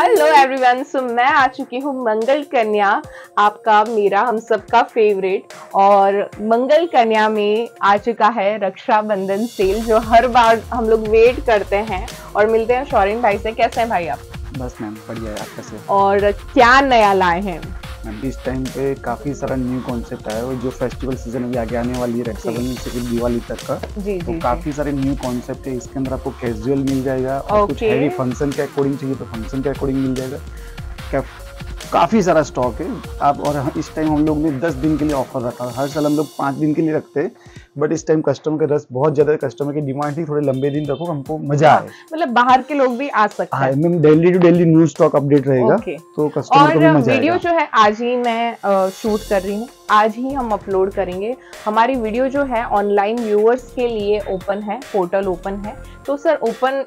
Hello everyone so मैं आ चुकी हूँ मंगल कन्या आपका मेरा हम सबका फेवरेट और मंगल कन्या में आ चुका है रक्षाबंधन सेल जो हर बार हम लोग वेट करते हैं और मिलते हैं। शौरिन भाई से कैसे हैं भाई आप? बस मैम बढ़िया है आप कैसे और क्या नया लाए हैं? इस टाइम पे काफ़ी सारा न्यू कॉन्सेप्ट आया है जो फेस्टिवल सीज़न अभी आगे आने वाली है रक्षाबंधन से दिवाली तक का। जी तो जी। काफ़ी सारे न्यू कॉन्सेप्ट है इसके अंदर आपको कैजुअल मिल जाएगा और कुछ. हैवी फ़ंक्शन के अकॉर्डिंग चाहिए तो फ़ंक्शन के अकॉर्डिंग मिल जाएगा। क्या काफ़ी सारा स्टॉक है। आप और इस टाइम हम लोग ने 10 दिन के लिए ऑफ़र रखा। हर साल हम लोग पाँच दिन के लिए रखते हैं। बट इस टाइम कस्टमर का रस बहुत ज़्यादा कस्टमर की डिमांड थी थोड़े लंबे दिन रखो हमको मज़ा आए। मतलब बाहर के लोग भी आ सकते हाँ हैं। Ma'am daily to daily new stock update रहेगा तो कस्टमर को भी मज़ा वीडियो जो है आज ही मैं शूट कर रही हूँ। आज ही हम अपलोड करेंगे। हमारी वीडियो जो है ऑनलाइन व्यूअर्स के लिए ओपन है पोर्टल ओपन है। तो सर ओपन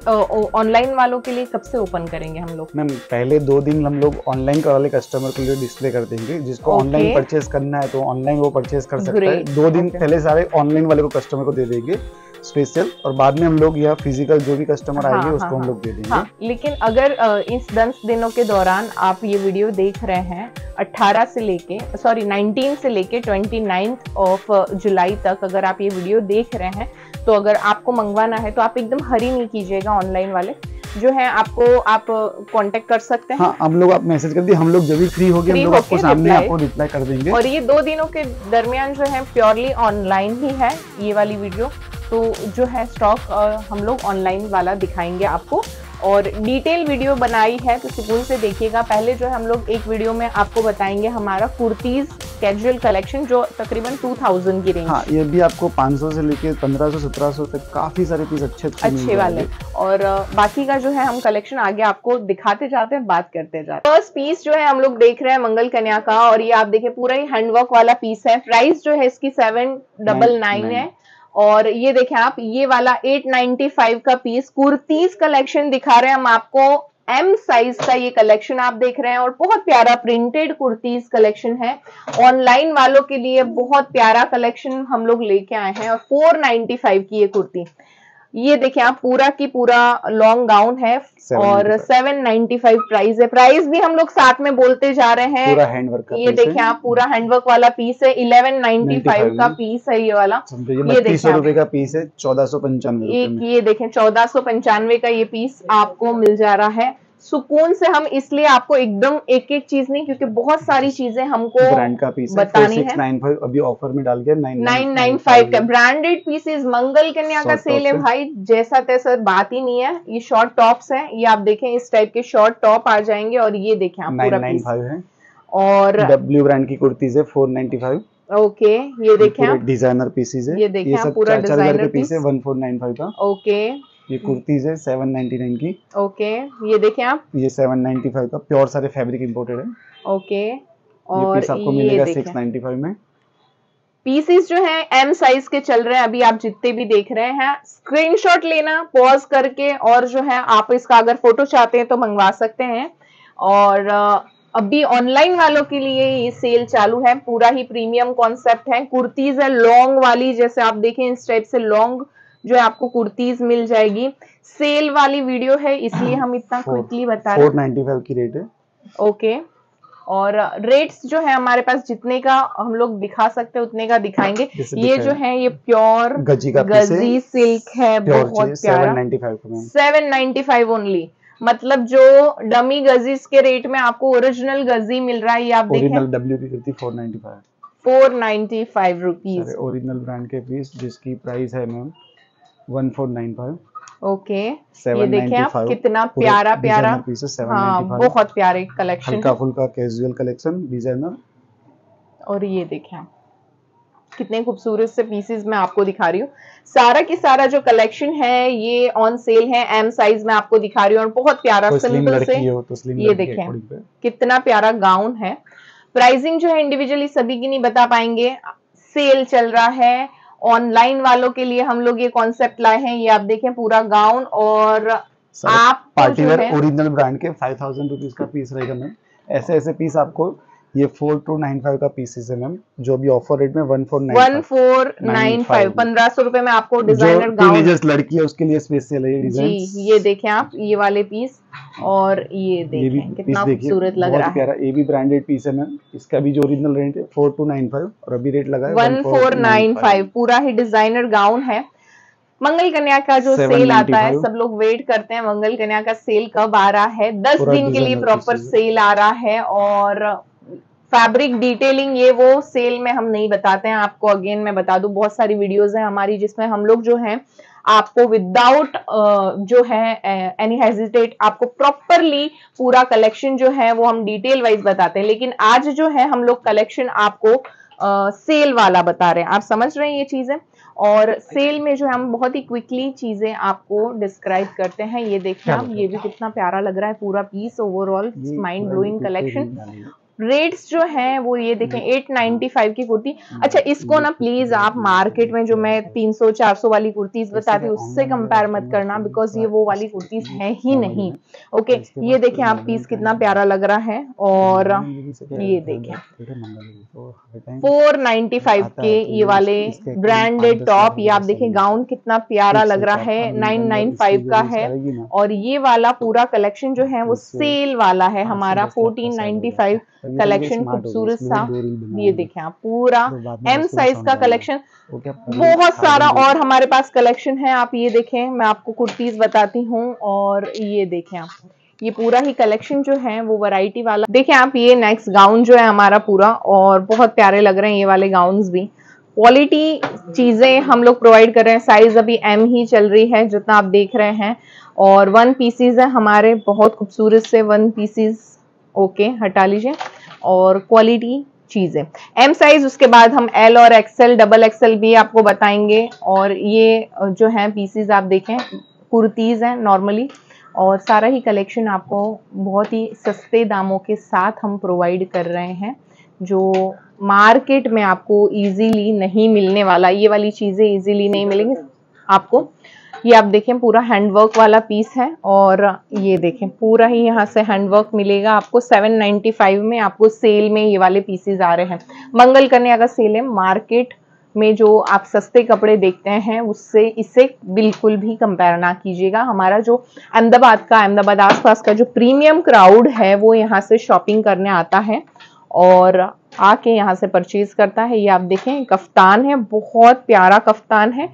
ऑनलाइन वालों के लिए कब से ओपन करेंगे हम लोग? मैम पहले दो दिन हम लोग ऑनलाइन करा ले कस्टमर के लिए डिस्प्ले कर देंगे जिसको Okay. ऑनलाइन परचेज करना है तो ऑनलाइन वो परचेज कर सकते हैं। दो दिन Okay. पहले सारे ऑनलाइन वाले को कस्टमर को दे देंगे स्पेशल और बाद में हम लोग यह फ़िज़िकल जो भी कस्टमर हाँ, आएँगे हाँ, उसको हम हाँ। लोग दे देंगे हाँ लेकिन अगर इस दस दिनों के दौरान आप ये वीडियो देख रहे हैं 18 से लेके सॉरी 19 से लेके 29 ऑफ़ जुलाई तक अगर आप ये वीडियो देख रहे हैं तो अगर आपको मंगवाना है तो आप एकदम हरी नहीं कीजिएगा ऑनलाइन वाले जो है आपको आप कांटेक्ट कर सकते हैं। हाँ हम लोग आप मैसेज कर दिए हम लोग जब भी फ्री हो गए हम लोग आपको सामने आपको रिप्लाई कर देंगे। और ये दो दिनों के दरमियान जो है प्योरली ऑनलाइन ही है ये वाली वीडियो तो जो है स्टॉक हम लोग ऑनलाइन वाला दिखाएँगे आपको। और डिटेल वीडियो बनाई है तो सुकून से देखिएगा। पहले जो है हम लोग एक वीडियो में आपको बताएँगे हमारा कुर्तीज कैजुअल कलेक्शन जो तकरीबन 2000 की रेंज हाँ ये भी आपको 500 से लेके 1500 1700 तक काफ़ी सारे पीस अच्छे अच्छे अच्छे वाले। और बाकी का जो है हम कलेक्शन आगे आपको दिखाते जाते हैं बात करते जाते हैं। फ़र्स्ट पीस जो है हम लोग देख रहे हैं मंगल कन्या का और ये आप देखिए पूरा ही हैंडवर्क वाला पीस है। प्राइस जो है इसकी सेवन डबल नाइन है। और ये देखें आप, ये वाला 895 का पीस कुर्तीज कलेक्शन दिखा रहे हैं हम आपको। एम साइज़ का ये कलेक्शन आप देख रहे हैं और बहुत प्यारा प्रिंटेड कुर्तीज कलेक्शन है। ऑनलाइन वालों के लिए बहुत प्यारा कलेक्शन हम लोग लेके आए हैं और 495 की ये कुर्ती। ये देखिए आप पूरा की पूरा लॉन्ग गाउन है और 795 795 प्राइस है। प्राइस भी हम लोग साथ में बोलते जा रहे हैं। पूरा हैंडवर्क ये देखिए आप पूरा हैंडवर्क वाला पीस है। 1195 95 का पीस है ये वाला। ये देखिए रुपए का पीस है चौदह सौ पंचानवे एक ये देखें चौदह सौ पंचानवे का ये पीस आपको मिल जा रहा है। सुकून से हम इसलिए आपको एकदम एक एक चीज़ नहीं क्योंकि बहुत सारी चीज़ें हमको ब्रांड का पीस बतानी है। 4695 अभी ऑफ़र में डाल के 995 का ब्रांडेड पीसेस मंगल कन्या का सेल है भाई जैसा तैसा बात ही नहीं है ये शॉर्ट टॉप्स हैं ये आप देखें इस टाइप के शॉर्ट टॉप आ जाएँगे और ये देखें आप पूरा पीस 995 है। और डब्ल्यू ब्रांड की कुर्तीज है 495 ओके ये देखें आप। डिज़ाइनर पीसेज है। ये देखें पूरा डिज़ाइनर पीस है वन फोर नाइन फाइव का। ओके। ये कुर्तीज है 799 की। ओके ये देखें आप। ये 795 का प्योर सारे फैब्रिक इंपोर्टेड है। ओके ये और पीस आपको ये मिलेगा देखें। 695 में। पीसेस जो हैं एम साइज़ के चल रहे हैं अभी आप जितने भी देख रहे हैं। स्क्रीनशॉट लेना पॉज करके और जो है आप इसका अगर फ़ोटो चाहते हैं तो मंगवा सकते हैं। और अभी ऑनलाइन वालों के लिए ये सेल चालू है। पूरा ही प्रीमियम कॉन्सेप्ट है। कुर्तीज है लॉन्ग वाली जैसे आप देखें इस टाइप से लॉन्ग जो है आपको कुर्तीज मिल जाएगी। सेल वाली वीडियो है इसलिए हम इतना क्विकली बता रहे हैं। की रेट है। ओके और रेट्स जो है हमारे पास जितने का हम लोग दिखा सकते हैं उतने का दिखाएँगे। ये जो है ये प्योर गजी का गजी सिल्क है। बहुत प्यारा। 795 का ma'am seven ninety five only मतलब जो डमी गजीज के रेट में आपको ओरिजिनल गजी मिल रहा है ये आप देखें। ओरिजिनल डब्ल्यू की kurti 495 four ninety five rupees original brand के पीस जिसकी प्राइस है मैम 1495 ओके। ये देखें आप कितना प्यारा प्यारा हाँ बहुत प्यारे कलेक्शन हल्का फुल्का कैजुअल कलेक्शन डिज़ाइनर और ये देखें आप कितने खूबसूरत से पीसेस मैं आपको दिखा रही हूँ। सारा की सारा जो कलेक्शन है ये ऑन सेल है एम साइज़ में आपको दिखा रही हूँ और बहुत प्यारा सिंपल से। तो ये देखें। कितना प्यारा गाउन है। प्राइसिंग जो है इंडिविजुअली सभी की नहीं बता पाएँगे। सेल चल रहा है ऑनलाइन वालों के लिए हम लोग ये कॉन्सेप्ट लाए हैं। ये आप देखें पूरा गाउन और आप पार्टी वेयर ओरिजिनल ब्रांड के फाइव थाउज़ेंड रुपीज़ का पीस रहेगा मैम ऐसे ऐसे पीस आपको ये फोर टू नाइन फाइव का पीसेस है मैम जो अभी ऑफ़र रेट में one four one four nine five पंद्रह सौ रुपए में आपको डिज़ाइनर गाउन लड़की है उसके लिए स्पेशल है ये जी ये देखें आप ये वाले पीस और ये देखें कितना खूबसूरत लग रहा है। ये भी ब्रांडेड पीस है मैम इसका भी जो ओरिजिनल रेंट है फोर टू नाइन फाइव और अभी रेट लगा है वन फोर नाइन फाइव पूरा ही डिज़ाइनर गाउन है। मंगल कन्या का जो सेल आता है सब लोग वेट करते हैं मंगल कन्या का सेल कब आ रहा है? दस दिन के लिए प्रॉपर सेल आ रहा है और फैब्रिक डिटेलिंग ये वो सेल में हम नहीं बताते हैं। आपको अगेन मैं बता दूँ बहुत सारी वीडियोस हैं हमारी जिसमें हम लोग जो है आपको विदाउट जो है एनी हेजिटेट आपको प्रॉपरली पूरा कलेक्शन जो है वो हम डिटेल वाइज बताते हैं। लेकिन आज जो है हम लोग कलेक्शन आपको सेल uh, वाला बता रहे हैं। आप समझ रहे हैं ये चीज़ें? और सेल में जो है हम बहुत ही क्विकली चीज़ें आपको डिस्क्राइब करते हैं। ये देखिए आप ये भी कितना प्यारा लग रहा है पूरा piece overall mind blowing collection rates जो हैं वो ये देखें 895 की कुर्ती। अच्छा इसको ना प्लीज़ आप मार्केट में जो मैं 300 400 वाली कुर्तीज बताती हूँ उससे कंपेयर मत करना बिकॉज़ ये वो वाली कुर्तीज है ही नहीं। ओके ये देखें आप पीस कितना प्यारा लग रहा है और ये देखें। 495 के ये वाले ब्रांडेड टॉप ये आप देखें गाउन कितना प्यारा लग रहा है 995 का है और ये वाला पूरा कलेक्शन जो है वो सेल वाला है हमारा 1495 कलेक्शन खूबसूरत सा ये देखें आप पूरा एम साइज़ का कलेक्शन बहुत सारा और हमारे पास कलेक्शन है आप ये देखें मैं आपको कुर्तीज बताती हूँ और ये देखें आप। ये पूरा ही कलेक्शन जो है वो वैरायटी वाला। देखें आप ये नेक्स्ट गाउन जो है हमारा पूरा और बहुत प्यारे लग रहे हैं ये वाले गाउन भी। क्वालिटी चीज़ें हम लोग प्रोवाइड कर रहे हैं साइज़ अभी एम ही चल रही है जितना आप देख रहे हैं। और वन पीसीज है हमारे बहुत खूबसूरत से वन पीसीज ओके, हटा लीजिए। और क्वालिटी चीज़ें। एम साइज़ उसके बाद हम एल और एक्सएल डबल एक्सएल भी आपको बताएँगे। और ये जो है पीसीज आप देखें, कुर्तीज हैं नॉर्मली और सारा ही कलेक्शन आपको बहुत ही सस्ते दामों के साथ हम प्रोवाइड कर रहे हैं, जो मार्केट में आपको इजीली नहीं मिलने वाला। ये वाली चीज़ें इजीली नहीं मिलेंगी आपको। ये आप देखें पूरा हैंडवर्क वाला पीस है और ये देखें पूरा ही यहाँ से हैंडवर्क मिलेगा आपको। 795 में आपको सेल में ये वाले पीसेज आ रहे हैं। मंगल कन्या का सेल है। मार्केट में जो आप सस्ते कपड़े देखते हैं, उससे इसे बिल्कुल भी कंपेयर ना कीजिएगा। हमारा जो अहमदाबाद का, अहमदाबाद आसपास का जो प्रीमियम क्राउड है, वो यहाँ से शॉपिंग करने आता है और आके यहाँ से परचेज करता है। ये आप देखें, कफ्तान है, बहुत प्यारा कफ्तान है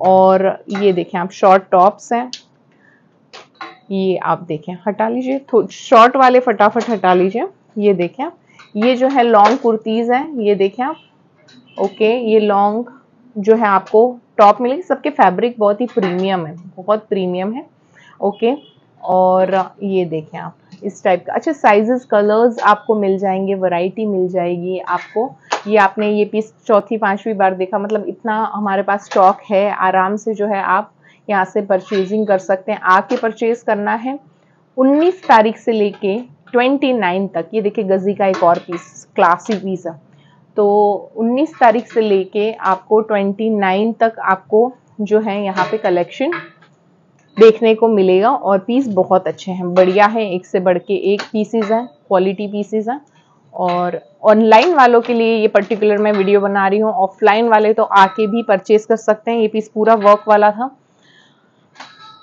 और ये देखें, आप शॉर्ट टॉप्स हैं। ये आप देखें, हटा लीजिए शॉर्ट वाले फटाफट हटा लीजिए। ये देखें आप ये जो है लॉन्ग कुर्तीज हैं, ये देखें आप। ओके ये लॉन्ग जो है आपको टॉप मिलेगी। सबके फैब्रिक बहुत ही प्रीमियम है, बहुत प्रीमियम है। ओके और ये देखें आप, इस टाइप का। अच्छा साइजेस कलर्स आपको मिल जाएँगे वैरायटी मिल जाएगी आपको। ये आपने ये पीस चौथी, पांचवी बार देखा मतलब इतना हमारे पास स्टॉक है, आराम से जो है आप यहाँ से परचेजिंग कर सकते हैं, आके परचेज करना है। 19 तारीख से लेके 29 तक, ये देखिए गजी का एक और पीस क्लासी पीस है। तो 19 तारीख से लेके आपको 29 तक आपको जो है यहाँ पे कलेक्शन देखने को मिलेगा और पीस बहुत अच्छे हैं, बढ़िया है, एक से बढ़ के एक पीसीज हैं क्वालिटी पीसीज हैं। और ऑनलाइन वालों के लिए ये पर्टिकुलर मैं वीडियो बना रही हूँ। ऑफलाइन वाले तो आके भी परचेज कर सकते हैं। ये पीस पूरा वर्क वाला था।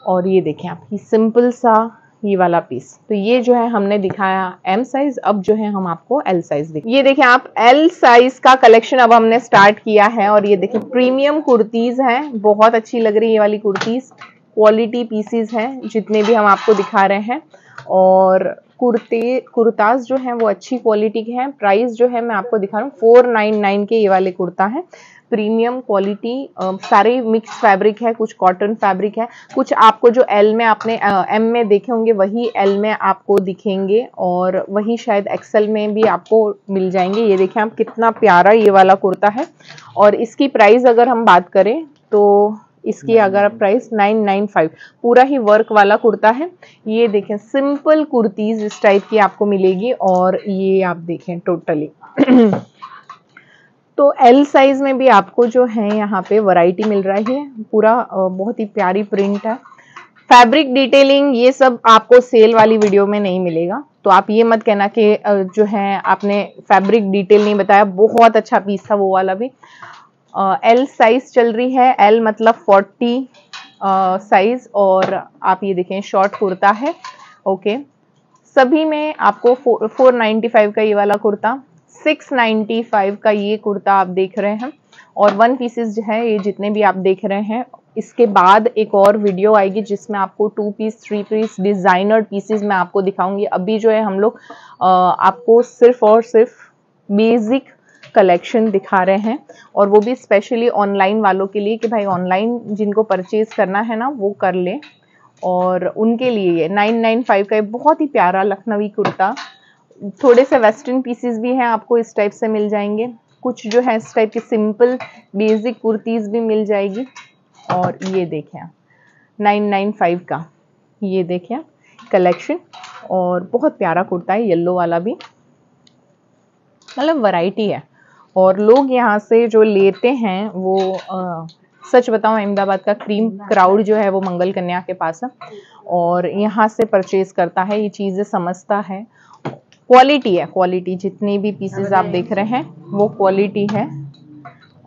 और ये देखें आप, ये सिंपल सा ये वाला पीस तो ये जो है हमने दिखाया एम साइज़ अब जो है हम आपको एल साइज़ दिख ये देखें आप एल साइज़ का कलेक्शन अब हमने स्टार्ट किया है। और ये देखें प्रीमियम कुर्तीज हैं। बहुत अच्छी लग रही है ये वाली कुर्तीज। क्वालिटी पीसीज हैं, जितने भी हम आपको दिखा रहे हैं। और कुर्ते कुर्ताज जो हैं वो अच्छी क्वालिटी के हैं। प्राइस जो है मैं आपको दिखा रहा हूँ फोर नाइन नाइन के ये वाले कुर्ता है। प्रीमियम क्वालिटी सारे मिक्स फैब्रिक है, कुछ कॉटन फैब्रिक है। कुछ आपको जो एल में आपने एम में देखे होंगे, वही एल में आपको दिखेंगे और वही शायद एक्सेल में भी आपको मिल जाएँगे। ये देखें आप कितना प्यारा ये वाला कुर्ता है। और इसकी प्राइस अगर हम बात करें तो इसकी अगर प्राइस 995 पूरा ही वर्क वाला कुर्ता है। ये देखें सिंपल कुर्तीज इस टाइप की आपको मिलेगी और ये आप देखें टोटली तो एल साइज़ में भी आपको जो है यहाँ पे वैरायटी मिल रही है। पूरा बहुत ही प्यारी प्रिंट है। फैब्रिक डिटेलिंग ये सब आपको सेल वाली वीडियो में नहीं मिलेगा। तो आप ये मत कहना कि जो है आपने फैब्रिक डिटेल नहीं बताया। बहुत अच्छा पीस था वो वाला भी। एल साइज़ चल रही है। एल मतलब 40 साइज़ और आप ये देखें शॉर्ट कुर्ता है। ओके सभी में आपको फोर नाइन्टी फाइव का ये वाला कुर्ता सिक्स नाइन्टी फाइव का ये कुर्ता आप देख रहे हैं। और वन पीसेस जो है, ये जितने भी आप देख रहे हैं, इसके बाद एक और वीडियो आएगी जिसमें आपको two piece three piece designer pieces मैं आपको दिखाऊँगी। अभी जो है हम लोग आपको सिर्फ़ और सिर्फ़ बेसिक कलेक्शन दिखा रहे हैं और वो भी स्पेशली ऑनलाइन वालों के लिए कि भाई ऑनलाइन जिनको परचेज करना है ना, वो कर लें। और उनके लिए ये नाइन नाइन फाइव का बहुत ही प्यारा लखनवी कुर्ता। थोड़े से वेस्टर्न पीसेस भी हैं, आपको इस टाइप से मिल जाएँगे। कुछ जो है, इस टाइप की सिंपल बेसिक कुर्तीज़ भी मिल जाएगी। और ये देखें नाइन नाइन फाइव का ये देखें कलेक्शन और बहुत प्यारा कुर्ता है येलो वाला भी। मतलब वैरायटी है। और लोग यहाँ से जो लेते हैं वो आ, सच बताऊँ अहमदाबाद का क्रीम क्राउड जो है वो मंगल कन्या के पास है। और यहाँ से परचेज करता है ये चीज़ें समझता है। क्वालिटी है क्वालिटी जितनी भी पीसेस आप देख रहे हैं वो क्वालिटी है।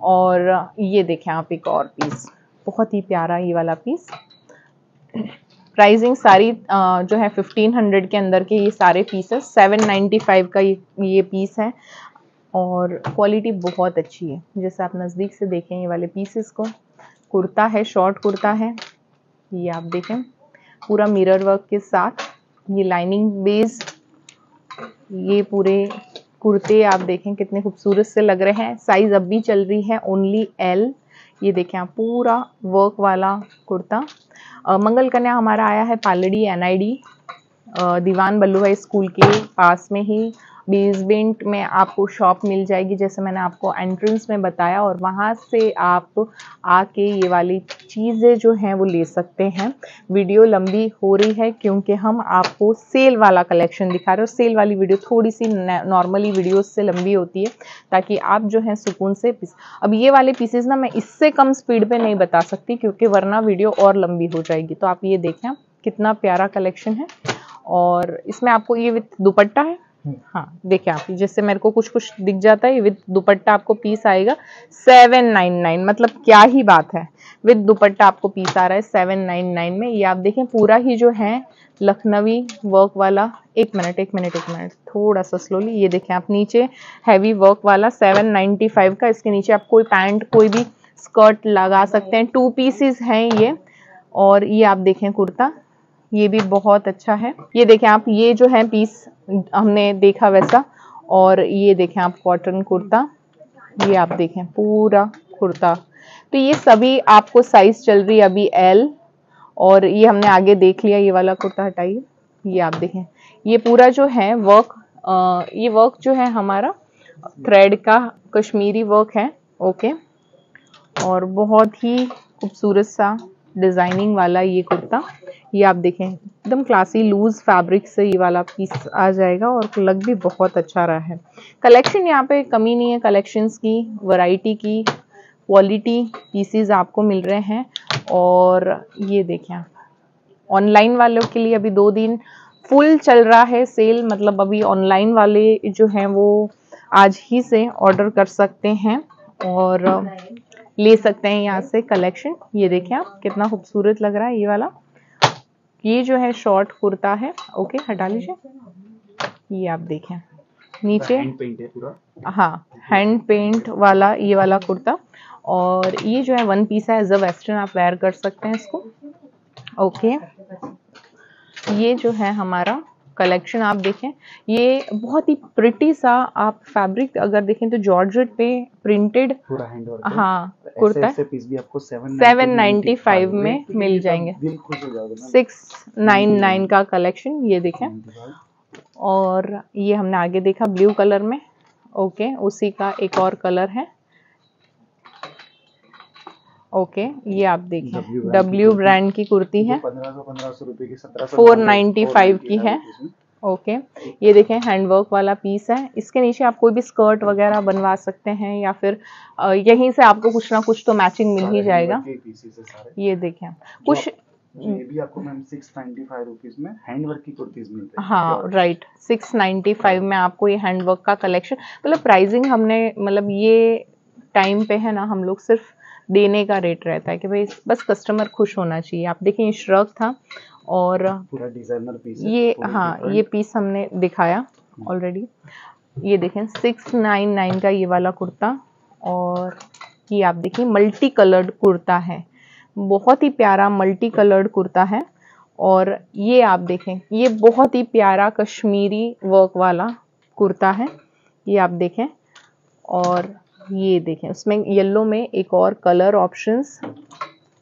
और ये देखें आप एक और पीस बहुत ही प्यारा ये वाला पीस प्राइसिंग सारी जो है 1500 के अंदर के ये सारे पीसेस 795 का ये ये पीस है। और क्वालिटी बहुत अच्छी है। जैसे आप नज़दीक से देखें ये वाले पीसेस को, कुर्ता है शॉर्ट कुर्ता है, ये आप देखें, पूरा मिरर वर्क के साथ, ये लाइनिंग बेस्ड ये पूरे कुर्ते आप देखें कितने खूबसूरत से लग रहे हैं। साइज़ अब भी चल रही है ओनली एल ये देखें आप पूरा वर्क वाला कुर्ता। मंगल कन्या हमारा आया है पालड़ी एनआईडी दीवान बल्लू भाई स्कूल के पास में ही। बेसमेंट में आपको शॉप मिल जाएगी, जैसे मैंने आपको एंट्रेंस में बताया और वहाँ से आप आके ये वाली चीज़ें जो हैं वो ले सकते हैं। वीडियो लंबी हो रही है क्योंकि हम आपको सेल वाला कलेक्शन दिखा रहे हो सेल वाली वीडियो थोड़ी सी नॉर्मली वीडियो से लंबी होती है ताकि आप जो है सुकून से पीस, अब ये वाले पीसेज ना मैं इससे कम स्पीड पे नहीं बता सकती क्योंकि वरना वीडियो और लंबी हो जाएगी। तो आप ये देखें, कितना प्यारा कलेक्शन है और इसमें आपको ये विथ दुपट्टा है हाँ देखिए आप, जिससे मेरे को कुछ कुछ दिख जाता है, विद दुपट्टा आपको पीस आएगा सेवन नाइन नाइन मतलब क्या ही बात है। विद दुपट्टा आपको पीस आ रहा है सेवन नाइन नाइन में। ये आप देखें, पूरा ही जो है, लखनवी वर्क वाला, एक मिनट एक मिनट एक मिनट थोड़ा सा स्लोली ये देखें आप, नीचे हैवी वर्क वाला सेवन का, इसके नीचे आप कोई पैंट कोई भी स्कर्ट लगा सकते हैं। टू पीसीज हैं ये, और ये आप देखें कुर्ता ये भी बहुत अच्छा है। ये देखें आप ये जो है पीस हमने देखा वैसा और ये देखें आप कॉटन कुर्ता ये आप देखें पूरा कुर्ता। तो ये सभी आपको साइज़ चल रही है अभी एल और ये हमने आगे देख लिया ये वाला कुर्ता हटाइए ये आप देखें। ये पूरा जो है वर्क आ, ये वर्क जो है हमारा थ्रेड का कश्मीरी वर्क है ओके और बहुत ही खूबसूरत सा डिज़ाइनिंग वाला ये कुर्ता। ये आप देखें, एकदम क्लासी लूज फैब्रिक से ये वाला पीस आ जाएगा और लग भी बहुत अच्छा रहा है। कलेक्शन यहाँ पे कमी नहीं है कलेक्शंस की वैरायटी की क्वालिटी पीसीज आपको मिल रहे हैं। और ये देखें आप ऑनलाइन वालों के लिए अभी दो दिन फुल चल रहा है सेल मतलब अभी ऑनलाइन वाले जो हैं वो आज ही से ऑर्डर कर सकते हैं और ले सकते हैं यहाँ से कलेक्शन ये देखें आप, कितना खूबसूरत लग रहा है ये वाला। ये जो है शॉर्ट कुर्ता है ओके हटा लीजिए। ये आप देखें। नीचे। हैंड पेंट है पूरा। हाँ हैंड पेंट वाला ये वाला कुर्ता। और ये जो है वन पीस है एज अ वेस्टर्न आप वेयर कर सकते हैं इसको। ओके ये जो है हमारा कलेक्शन आप देखें। ये बहुत ही प्रिटी सा आप फैब्रिक अगर देखें तो जॉर्जेट पे प्रिंटेड हाँ कुर्ता पीस भी आपको सेवन नाइन्टी फाइव में मिल जाएँगे। सिक्स नाइन नाइन का कलेक्शन ये देखें। और ये हमने आगे देखा ब्लू कलर में। ओके उसी का एक और कलर है। ओके ये आप देखिए डब्ल्यू ब्रांड की कुर्ती है। फोर नाइन्टी फाइव की है। ओके ये देखें हैंडवर्क वाला पीस है। इसके नीचे आप कोई भी स्कर्ट वगैरह बनवा सकते हैं या फिर यहीं से आपको कुछ ना कुछ तो मैचिंग मिल ही जाएगा। ये देखें कुछ ये भी आपको ma'am six ninety five rupees में हैंडवर्क की कुर्तीज मिलती है हाँ राइट सिक्स नाइन्टी फाइव में आपको ये हैंडवर्क का कलेक्शन मतलब प्राइसिंग हमने मतलब ये टाइम पे है ना हम लोग सिर्फ़ देने का रेट रहता है कि भाई बस कस्टमर खुश होना चाहिए। आप देखिए श्रक था और पूरा डिज़ाइनर पीस ये हाँ ये पीस हमने दिखाया ऑलरेडी ये देखें सिक्स नाइन नाइन का ये वाला कुर्ता और ये आप देखिए मल्टी कलर्ड कुर्ता है। बहुत ही प्यारा मल्टी कलर्ड कुर्ता है और ये आप देखें ये बहुत ही प्यारा कश्मीरी वर्क वाला कुर्ता है। ये आप देखें और ये देखें उसमें येलो में एक और कलर ऑप्शंस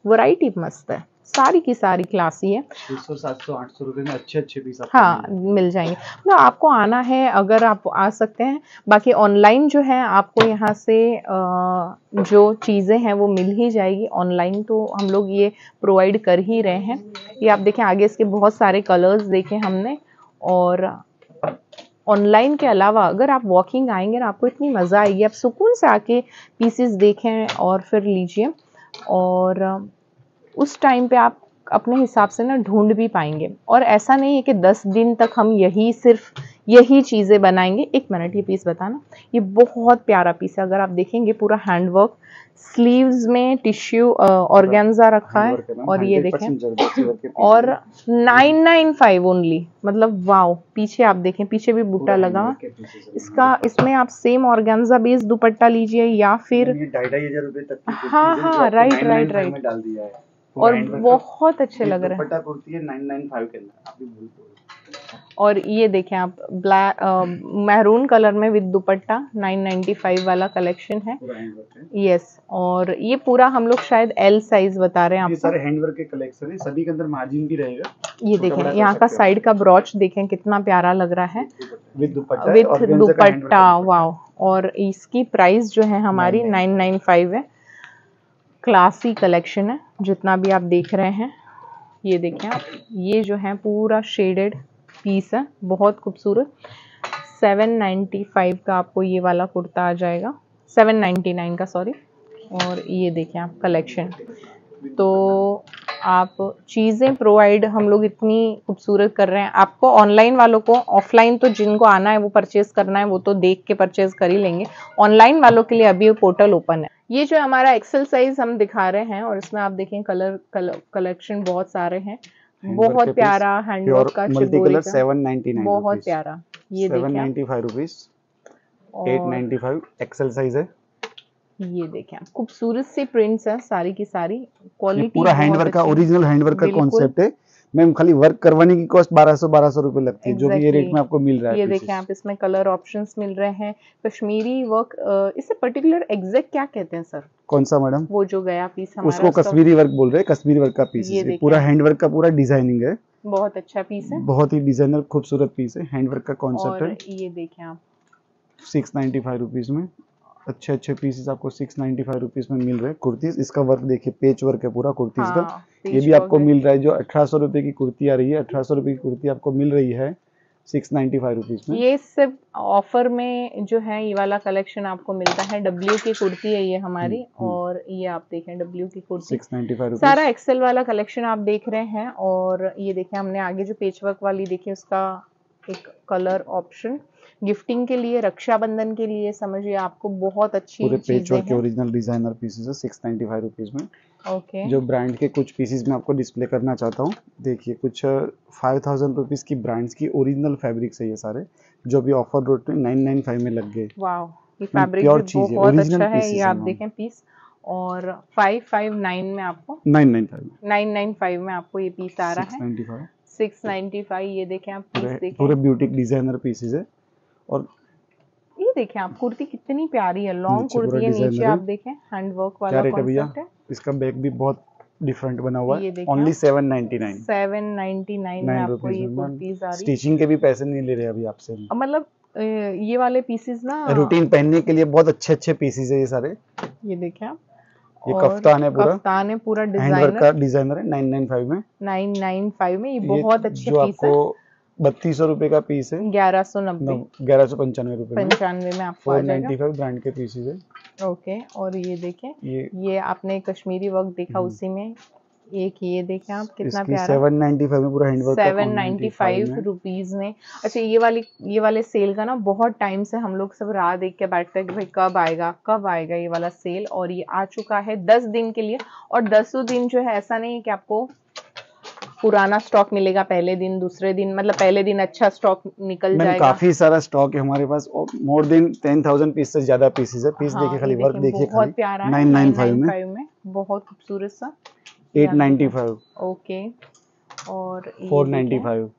वैरायटी मस्त है। सारी की सारी क्लासी है सौ सात सौ आठ सौ रुपए में अच्छे अच्छे पीस हाँ मिल जाएँगे। मतलब आपको आना है अगर आप आ सकते हैं। बाकी ऑनलाइन जो है आपको यहाँ से जो चीज़ें हैं वो मिल ही जाएगी। ऑनलाइन तो हम लोग ये प्रोवाइड कर ही रहे हैं। ये आप देखें आगे इसके बहुत सारे कलर्स देखे हमने। और ऑनलाइन के अलावा अगर आप वॉकिंग आएँगे ना आपको इतनी मज़ा आएगी। आप सुकून से आके पीसेस देखें और फिर लीजिए। और उस टाइम पे आप अपने हिसाब से ना ढूंढ भी पाएँगे। और ऐसा नहीं है कि दस दिन तक हम यही सिर्फ़ यही चीज़ें बनाएँगे। एक मिनट ये पीस बताना। ये बहुत प्यारा पीस है। अगर आप देखेंगे पूरा हैंडवर्क स्लीव्स में टिश्यू ऑर्गेन्जा रखा है। और ये देखें। और नाइन नाइन फाइव ओनली मतलब वाओ पीछे आप देखें पीछे भी बूटा लगा। इसका इसमें आप सेम ऑर्गेन्जा बेस दुपट्टा लीजिए या फिर हाँ हाँ राइट राइट राइट और बहुत अच्छे लग रहे हैं। कुर्ती है 995 के अंदर आप भी और ये देखें आप ब्लैक महरून कलर में विद दुपट्टा 995 वाला कलेक्शन है। यस और ये पूरा हम लोग शायद एल साइज़ बता रहे हैं आपको। सारे हैंडवर्क के कलेक्शन है सभी के अंदर मार्जिन भी रहेगा। ये देखें यहाँ का साइड का ब्रॉच देखें कितना प्यारा लग रहा है। With dupatta with dupatta wow और इसकी प्राइस जो है हमारी 995 है। क्लासी कलेक्शन है। जितना भी आप देख रहे हैं, ये देखें आप, ये जो है पूरा शेडेड पीस है, बहुत खूबसूरत। 795 का आपको ये वाला कुर्ता आ जाएगा। 799 का सॉरी और ये देखें आप कलेक्शन तो आप चीज़ें प्रोवाइड हम लोग इतनी खूबसूरत कर रहे हैं। आपको ऑनलाइन वालों को ऑफलाइन तो जिनको आना है, वो परचेज करना है, वो तो देख के परचेज कर ही लेंगे। ऑनलाइन वालों के लिए अभी पोर्टल ओपन है। ये जो हमारा एक्सेल साइज़ हम दिखा रहे हैं और इसमें आप देखें कलर कलेक्शन बहुत सारे हैं। बहुत प्यारा हैंडवर्क का मल्टी कलर 799 बहुत प्यारा ये 795 रुपीस 895 एक्सेल साइज़ है। ये देखें खूबसूरत सी प्रिंट्स है सारी की सारी। क्वालिटी पूरा हैंडवर्क का ओरिजिनल हैंडवर्क का कॉन्सेप्ट है। मैम खाली वर्क करवाने की कॉस्ट 1200 1200 रुपए लगती है exactly. जो कि ये रेट में आपको मिल रहा है ये देखें आप इसमें कलर ऑप्शंस मिल रहे हैं कश्मीरी वर्क इसे पर्टिकुलर एग्जैक्ट क्या कहते हैं सर कौन सा मैडम वो जो गया पीस हमारा उसको कश्मीरी वर्क बोल रहे हैं कश्मीरी वर्क का पीस है। पूरा हैंडवर्क का पूरा डिज़ाइनिंग है। बहुत अच्छा पीस है। बहुत ही डिज़ाइनर खूबसूरत पीस है। हैंडवर्क का कॉन्सेप्ट है। ये देखें आप। सिक्स नाइन्टी फाइव रुपीज़ में। अच्छे अच्छे पीसेस आपको सिक्स नाइन्टी फाइव रुपीज़ में मिल रहे हैं। कुर्तीज इसका वर्क देखिए पेच वर्क है पूरा कुर्तीज हाँ, का ये भी आपको मिल रहा है जो अठारह सौ रुपए की कुर्ती आ रही है अठारह सौ रुपए की कुर्ती आपको मिल रही है सिक्स नाइन्टी फाइव रुपीज़ में। ये सिर्फ़ ऑफ़र में जो है ये वाला कलेक्शन आपको मिलता है। डब्ल्यू की कुर्ती है ये हमारी हम्म, हम्म। और ये आप देखें डब्ल्यू की कुर्ती। सिक्स नाइन्टी फाइव सारा एक्सेल वाला कलेक्शन आप देख रहे हैं और ये देखें हमने आगे जो पेच वर्क वाली देखी उसका एक कलर ऑप्शन गिफ्टिंग के लिए रक्षाबंधन के लिए समझिए आपको बहुत अच्छी पूरे के ओरिजिनल डिज़ाइनर पीसेस है सिक्स नाइन्टी फाइव रुपीज़ में। Okay okay. जो ब्रांड के कुछ पीसेस में आपको डिस्प्ले करना चाहता हूँ देखिए कुछ फाइव थाउज़ेंड रुपीज़ की ब्रांड्स की ओरिजिनल फैब्रिक्स है ये सारे जो भी ऑफ़र रोड में नाइन नाइन फाइव में लग गए। ये फैब्रिक है बहुत अच्छा है ये आप देखें पीस और फाइव फाइव नाइन में आपको nine nine five nine nine five में आपको ये पीस आ रहा है। सिक्स नाइन्टी फाइव ये देखें आप पीस देखें। पूरे ब्यूटिक डिज़ाइनर पीसेस है। और ये देखें आप कुर्ती कितनी प्यारी है लॉन्ग कुर्ती है नीचे आप देखें हैंडवर्क वाला कॉन्सेप्ट है इसका बैग भी बहुत डिफरेंट बना हुआ है। ओनली 799 799 में आपको ये कुर्तीज आ रही स्टिचिंग के भी पैसे नहीं ले रहे अभी आपसे मतलब ये वाले पीसेस ना रूटीन पहनने के लिए बहुत अच्छे अच्छे पीसेस है ये सारे। ये देखें आप। ये कफ्तान है पूरा। कफ्तान है पूरा डिज़ाइनर का डिज़ाइनर है 995 में। 995 में ये बहुत अच्छे पीस है। बत्तीस सौ रूपए का पीस है। ग्यारह सौ नब्बे। ग्यारह सौ पंचानवे रूपए पंचानवे में आपको फोर नाइन्टी फाइव ब्रांड के पीसेज है। ओके और ये देखें ये ये आपने कश्मीरी वर्क देखा हम्म। उसी में। एक ये देखें आप कितना प्यारा। सेवन नाइन्टी फाइव में पूरा handwork seven ninety five rupees में। अच्छा ये वाली ये वाले सेल का ना बहुत टाइम से हम लोग सब राह देख के बैठते हैं कि भाई कब आएगा कब आएगा ये वाला सेल और ये आ चुका है दस दिन के लिए। और दसों दिन जो है ऐसा नहीं है कि आपको पुराना स्टॉक मिलेगा पहले दिन दूसरे दिन मतलब पहले दिन अच्छा स्टॉक निकल जाएगा। काफ़ी सारा स्टॉक है हमारे पास more than ten thousand piece से ज़्यादा पीसेस है। पीस हाँ, देखिए खाली वर्क देखिए, बहुत प्यारा 995 में। 995 में बहुत खूबसूरत सा। एट नाइन्टी फाइव ओके और फोर नाइन्टी फाइव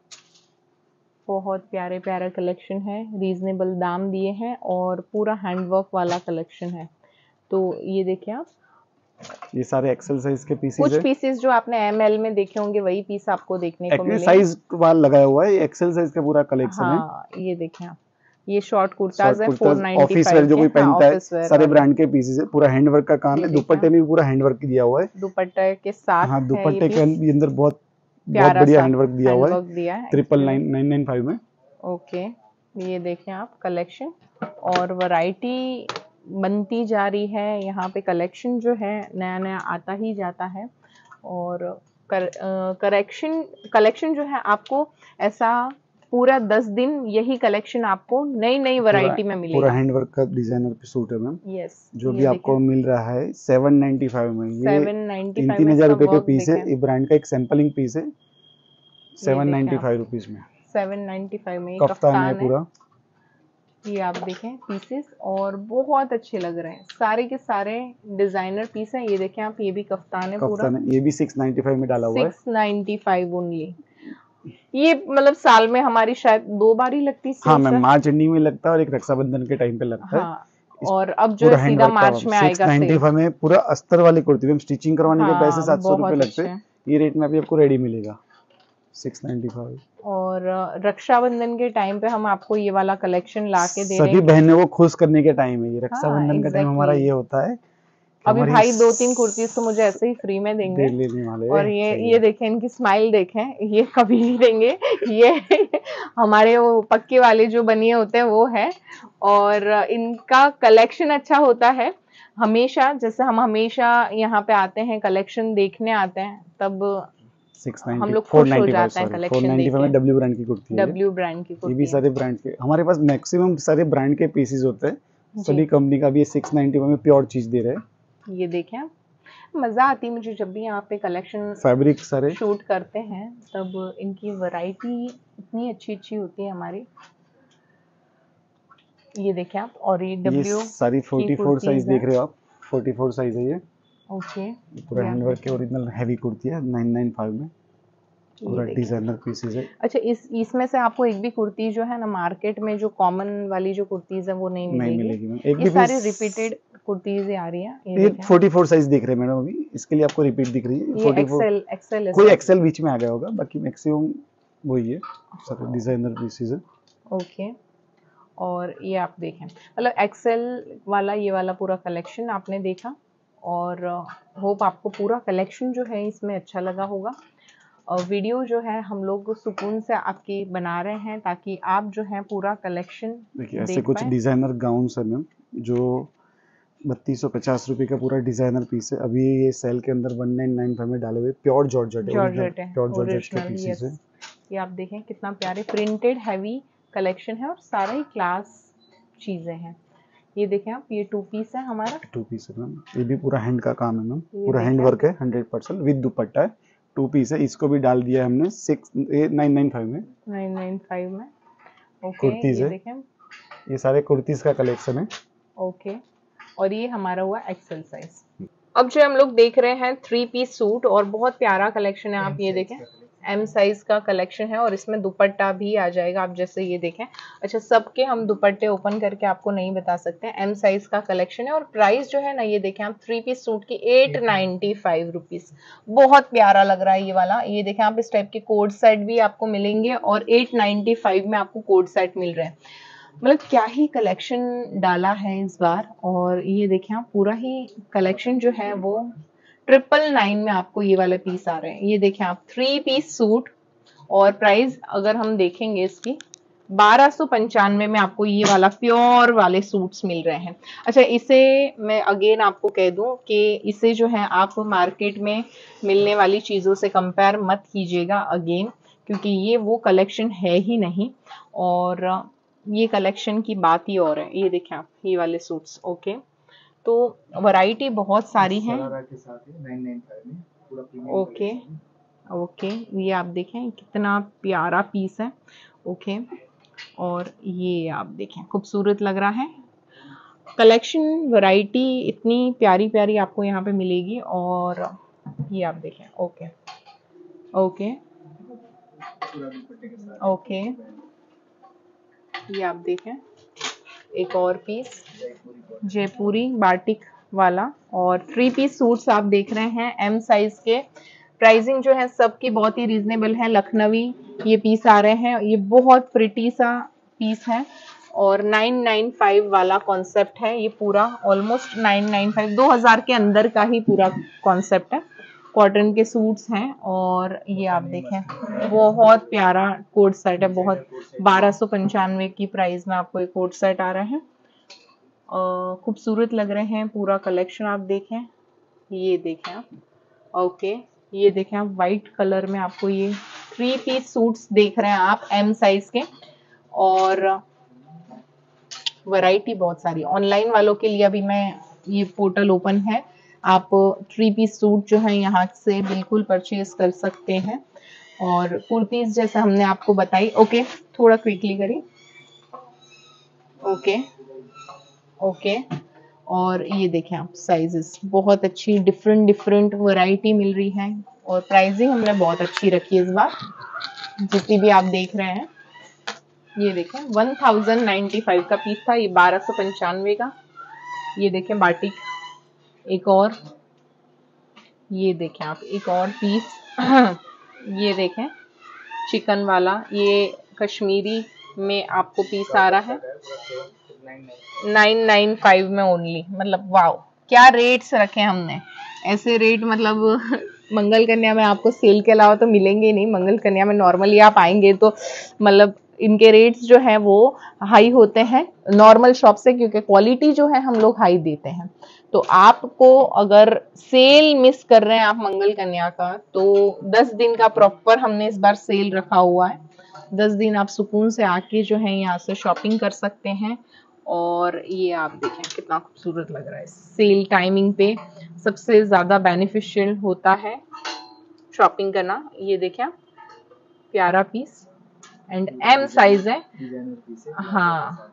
बहुत प्यारे प्यारे कलेक्शन है रीजनेबल दाम दिए हैं और पूरा हैंडवर्क वाला कलेक्शन है। तो ये देखिए आप ये सारे एक्सेल साइज़ के पीसेस कुछ पीसेस जो आपने एमएल में देखे होंगे वही पीस आपको देखने को मिलेंगे। साइज़ वाल लगाया हुआ है एक्सेल साइज़ का पूरा कलेक्शन है। हाँ ये देखें आप। ये शॉर्ट कुर्ताज है short for kurta office wear जो कोई पहनता है सारे ब्रांड के पीसेस है पूरा हैंडवर्क का काम है दुपट्टे में भी पूरा हैंडवर्क दिया हुआ है। दुपट्टे के साथ हाँ दुपट्टे के अंदर बहुत बहुत बढ़िया हैंडवर्क दिया हुआ है। है triple nine nine nine five में। ओके ये देखें आप कलेक्शन और वैरायटी बनती जा रही है यहाँ पे कलेक्शन जो है नया नया आता ही जाता है। और कर, करेक्शन कलेक्शन जो है आपको ऐसा पूरा दस दिन यही कलेक्शन आपको नई नई वैरायटी में मिलेगा। पूरा हैंडवर्क का डिज़ाइनर सूट है मैम यस जो भी आपको मिल रहा है सेवन नाइन्टी फाइव में। ये सेवन नाइन्टी तीन तीन हज़ार रुपए के पीस है। ये ब्रांड का एक सैंपलिंग पीस है। सेवन नाइन्टी फाइव रुपीज़ में। सेवन नाइन्टी फाइव में कफ्तान है। पूरा। ये आप देखें पीसेस और बहुत अच्छे लग रहे हैं। सारे के सारे डिज़ाइनर पीस हैं। ये देखें आप ये भी कफ्तान है पूरा। कफ्तान ये भी सिक्स नाइन्टी फाइव में डाला हुआ है। सिक्स नाइन्टी फाइव ओनली ये मतलब साल में हमारी शायद दो बार ही लगती है हाँ मैम मार्च एंडिंग में लगता है और एक रक्षाबंधन के टाइम पे लगता है। हाँ और अब जो है सीधा मार्च में आएगा नाइन्टी sale। फाइव में पूरा अस्तर वाली कुर्ती। स्टिचिंग करवाने के हाँ, पैसे सात सौ रुपए लगते हैं। ये रेट में अभी आपको रेडी मिलेगा। Six ninety five. और रक्षाबंधन के टाइम पे हम आपको ये वाला कलेक्शन ला के दे सभी बहनों को खुश करने के टाइम है ये। रक्षाबंधन हाँ, का टाइम हमारा ये होता है अभी भाई दो तीन कुर्तीज तो मुझे ऐसे ही फ्री में देंगे। दे और ये ये देखें इनकी स्माइल देखें। ये कभी नहीं देंगे। ये हमारे वो पक्के वाले जो बनिए होते हैं वो है। और इनका कलेक्शन अच्छा होता है। हमेशा जैसे हम हमेशा यहाँ पे आते हैं कलेक्शन देखने आते हैं तब 690 हम लोग खुश हो जाते हैं sorry, collection 495 में डब्ल्यू ब्रांड की कुर्ती है। डब्ल्यू ब्रांड की ये भी सारे ब्रांड के। हमारे पास मैक्सिमम सारे ब्रांड के पीसेस होते हैं। सभी कंपनी का भी सिक्स नाइन्टी में प्योर चीज़ दे रहे हैं। ये देखें आप। मज़ा आती है मुझे जब भी यहाँ पे कलेक्शन फैब्रिक सारे। शूट करते हैं तब इनकी वैरायटी इतनी अच्छी अच्छी होती है हमारी। ये देखें आप और ये डब्ल्यू सारी 44 कुर्तीज साइज़ देख रहे हो आप। 44 साइज़ है ये। ओके पूरा ये आप हैंडवर्क के ओरिजिनल हैवी कुर्ती है 995 में। पूरा डिज़ाइनर पीसेस है। अच्छा इस इसमें से आपको एक भी कुर्ती जो है ना मार्केट में जो कॉमन वाली जो कुर्तीज है वो नहीं मिलेगी नहीं मिलेगी? मैम। एक ये भी सारी रिपीटेड कुर्तीज आ रही है ये ये 44 साइज़ दिख रहे हैं मैडम अभी। इसके लिए आपको रिपीट दिख रही है। 44 एक्सेल एक्सेल कोई एक्सेल बीच में आ गया होगा बाकी मैक्सिमम वही है। सारे डिज़ाइनर पीसेस है। ओके और ये आप देखें। मतलब एक्सेल वाला ये वाला पूरा कलेक्शन आपने देखा? और होप आपको पूरा कलेक्शन जो है इसमें अच्छा लगा होगा। और वीडियो जो है हम लोग सुकून से आपकी बना रहे हैं ताकि आप जो है पूरा कलेक्शन देखिए ऐसे देख कुछ डिज़ाइनर गाउन्स है मैम जो बत्तीस सौ पचास रुपए का पूरा डिज़ाइनर पीस है। अभी ये सेल के अंदर वन नाइन नाइन फाइव में डाले हुए प्योर जॉर्जेट जॉर्जेट है प्योर जॉर्जेट के पीसेस है। ये आप देखें कितना प्यारे प्रिंटेड हैवी कलेक्शन है और सारा ही क्लास चीज़ें हैं। ये देखें आप ये टू पीस है हमारा। टू पीस है मैम। ये भी पूरा हैंड का काम है मैम। पूरा हैंड वर्क है हंड्रेड परसेंट विद दुपट्टा है। टू पीस है इसको भी डाल दिया है हमने सिक्स नाइन नाइन फाइव में। 995 में। ओके कुर्तीज़ है। देखें। ये सारे कुर्तीज का कलेक्शन है। ओके और ये हमारा हुआ एक्सेल साइज़ अब जो हम लोग देख रहे हैं थ्री पीस सूट और बहुत प्यारा कलेक्शन है आप ये देखें। एम साइज़ का कलेक्शन है और इसमें दुपट्टा भी आ जाएगा आप जैसे ये देखें। अच्छा सबके हम दुपट्टे ओपन करके आपको नहीं बता सकते। एम साइज़ का कलेक्शन है और प्राइस जो है ना ये देखें आप थ्री पीस सूट की एट नाइन्टी फाइव रुपीज़ बहुत प्यारा लग रहा है ये वाला। ये देखें आप इस टाइप के कोड सेट भी आपको मिलेंगे और एट नाइन्टी फाइव में आपको कोड सेट मिल रहे हैं। मतलब क्या ही कलेक्शन डाला है इस बार? और ये देखें आप पूरा ही कलेक्शन जो है वो ट्रिपल नाइन में आपको ये वाला पीस आ रहा है। ये देखें आप थ्री पीस सूट और प्राइस अगर हम देखेंगे इसकी, बारह सौ पंचानवे में आपको ये वाला प्योर वाले सूट्स मिल रहे हैं। अच्छा इसे मैं अगेन आपको कह दूँ कि इसे जो है आप मार्केट में मिलने वाली चीज़ों से कंपेयर मत कीजिएगा अगेन क्योंकि ये वो कलेक्शन है ही नहीं और ये कलेक्शन की बात ही और है। ये देखें आप, ये वाले सूट्स ओके तो वैरायटी बहुत सारी है। के साथ 995 में पूरा premium ओके ओके ये आप देखें कितना प्यारा पीस है। ओके और ये आप देखें खूबसूरत लग रहा है। कलेक्शन वैरायटी इतनी प्यारी प्यारी आपको यहाँ पे मिलेगी और ये आप देखें ओके ओके ओके ये आप देखें। एक और पीस जयपुरी बाटिक वाला, और थ्री पीस सूट्स आप देख रहे हैं एम साइज़ के। प्राइसिंग जो है सबकी बहुत ही रीजनेबल है। लखनवी ये पीस आ रहे हैं। ये बहुत प्रिटी सा पीस है। और 995 वाला कॉन्सेप्ट है। ये पूरा ऑलमोस्ट 995 2000 के अंदर का ही पूरा कॉन्सेप्ट है। कॉटन के सूट्स हैं और ये आप देखें बहुत प्यारा कोट सेट है बहुत बारह सौ पंचानवे की प्राइस में आपको एक कोट सेट आ रहा है। खूबसूरत लग रहे हैं पूरा कलेक्शन आप देखें ये देखें आप ओके ये देखें आप वाइट कलर में आपको ये थ्री पीस सूट्स देख रहे हैं आप एम साइज़ के और वैरायटी बहुत सारी। ऑनलाइन वालों के लिए अभी मैं ये पोर्टल ओपन है आप थ्री पीस सूट जो है यहाँ से बिल्कुल परचेज कर सकते हैं। और कुर्तीज जैसे हमने आपको बताई। ओके थोड़ा क्विकली करी। ओके ओके और ये देखें आप साइजेस बहुत अच्छी डिफरेंट डिफरेंट वैरायटी मिल रही है। और प्राइसिंग हमने बहुत अच्छी रखी है इस बार। जितनी भी आप देख रहे हैं। ये देखें वन थाउज़ेंड नाइन्टी फाइव का पीस था। ये बारह का। ये देखें बाटिक एक और, ये देखें आप, एक और पीस ये देखें चिकन वाला, ये कश्मीरी में आपको पीस आ रहा है। नाइन नाइन फाइव में ओनली मतलब वाओ क्या रेट्स रखे हमने? ऐसे रेट मतलब मंगल कन्या में आपको सेल के अलावा तो मिलेंगे नहीं, मंगल कन्या में नॉर्मली आप आएँगे तो मतलब इनके रेट्स जो है वो हाई होते हैं नॉर्मल शॉप से, क्योंकि क्वालिटी जो है हम लोग हाई देते हैं। तो आपको अगर सेल मिस कर रहे हैं आप मंगल कन्या का तो 10 दिन का प्रॉपर हमने इस बार सेल रखा हुआ है। 10 दिन आप सुकून से आके जो है यहाँ से शॉपिंग कर सकते हैं। और ये आप देखें कितना खूबसूरत लग रहा है। सेल टाइमिंग पे सबसे ज़्यादा बेनिफिशियल होता है शॉपिंग करना। ये देखें प्यारा पीस एंड एम साइज़ है। हाँ।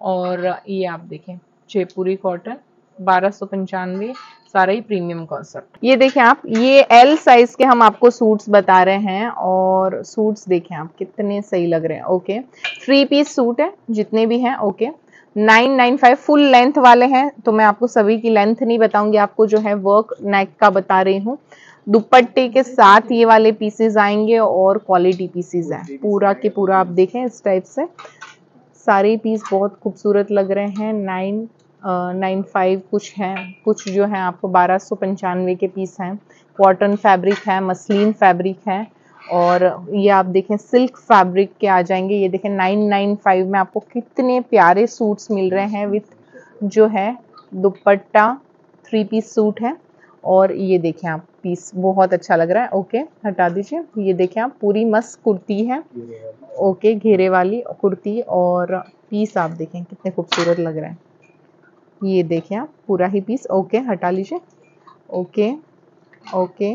और ये आप देखें जयपुरी कॉटन बारह सौ पंचानवे, सारा ही प्रीमियम कॉन्सेप्ट ये देखें आप, ये एल साइज़ के हम आपको सूट्स बता रहे हैं और सूट्स देखें आप, कितने सही लग रहे हैं। ओके थ्री पीस सूट है, जितने भी हैं okay nine nine five full length वाले हैं तो मैं आपको सभी की लेंथ नहीं बताऊँगी, आपको जो है वर्क नेक का बता रही हूँ। दुपट्टे के साथ ये वाले पीसेस आएँगे और क्वालिटी पीसेज हैं। पूरा के पूरा आप देखें इस टाइप से। सारे पीस बहुत खूबसूरत लग रहे हैं नाइन नाइन फाइव कुछ हैं कुछ जो हैं आपको बारह सौ पंचानवे के पीस हैं। कॉटन फैब्रिक है मसलिन फैब्रिक है और ये आप देखें सिल्क फैब्रिक के आ जाएँगे। ये देखें नाइन नाइन फाइव में आपको कितने प्यारे सूट्स मिल रहे हैं विथ जो है दुपट्टा थ्री पीस सूट है। और ये देखें आप पीस बहुत अच्छा लग रहा है। ओके हटा दीजिए। ये देखें आप पूरी मस्त कुर्ती है। ओके घेरे वाली कुर्ती और पीस आप देखें कितने खूबसूरत लग रहे हैं। ये देखें आप, पूरा ही पीस ओके हटा लीजिए ओके ओके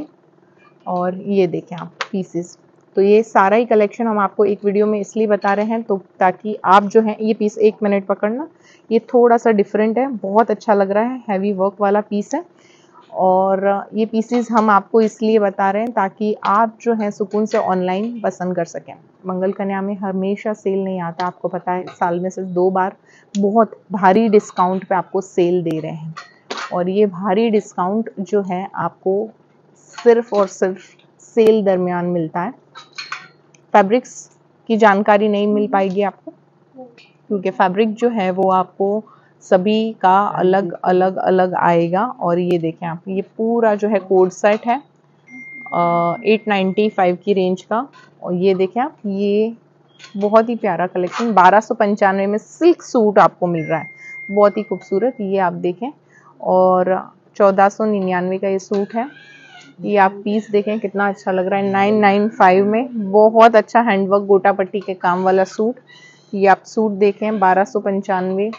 और ये देखें आप पीसेस तो ये सारा ही कलेक्शन हम आपको एक वीडियो में इसलिए बता रहे हैं तो ताकि आप जो है, ये पीस एक मिनट पकड़ना। ये थोड़ा सा डिफरेंट है, बहुत अच्छा लग रहा है हैवी वर्क वाला पीस है। और ये पीसेस हम आपको इसलिए बता रहे हैं, ताकि आप जो है, सुकून से ऑनलाइन पसंद कर सकें। मंगल कन्या में हमेशा सेल नहीं आता, आपको पता है, साल में सिर्फ़ दो बार बहुत भारी डिस्काउंट पे आपको सेल दे रहे हैं। और ये भारी डिस्काउंट जो है, आपको सिर्फ़ और सिर्फ़ सेल दरमियान मिलता है। फैब्रिक्स की जानकारी नहीं मिल पाएगी आपको, क्योंकि फैब्रिक जो है, वो आपको सभी का अलग अलग अलग आएगा। और ये देखें आप, ये पूरा जो है कोड सेट है एट नाइन्टी फाइव की रेंज का। और ये देखें आप, ये बहुत ही प्यारा कलेक्शन, बारह में सिल्क सूट आपको मिल रहा है। बहुत ही खूबसूरत, ये आप देखें। और चौदह निन्यानवे का ये सूट है। ये आप पीस देखें, कितना अच्छा लग रहा है। नाइन नाइन फाइव में बहुत अच्छा हैंडवर्क गोटा पट्टी के काम वाला सूट। ये आप सूट देखें, बारह सौ पंचानवे।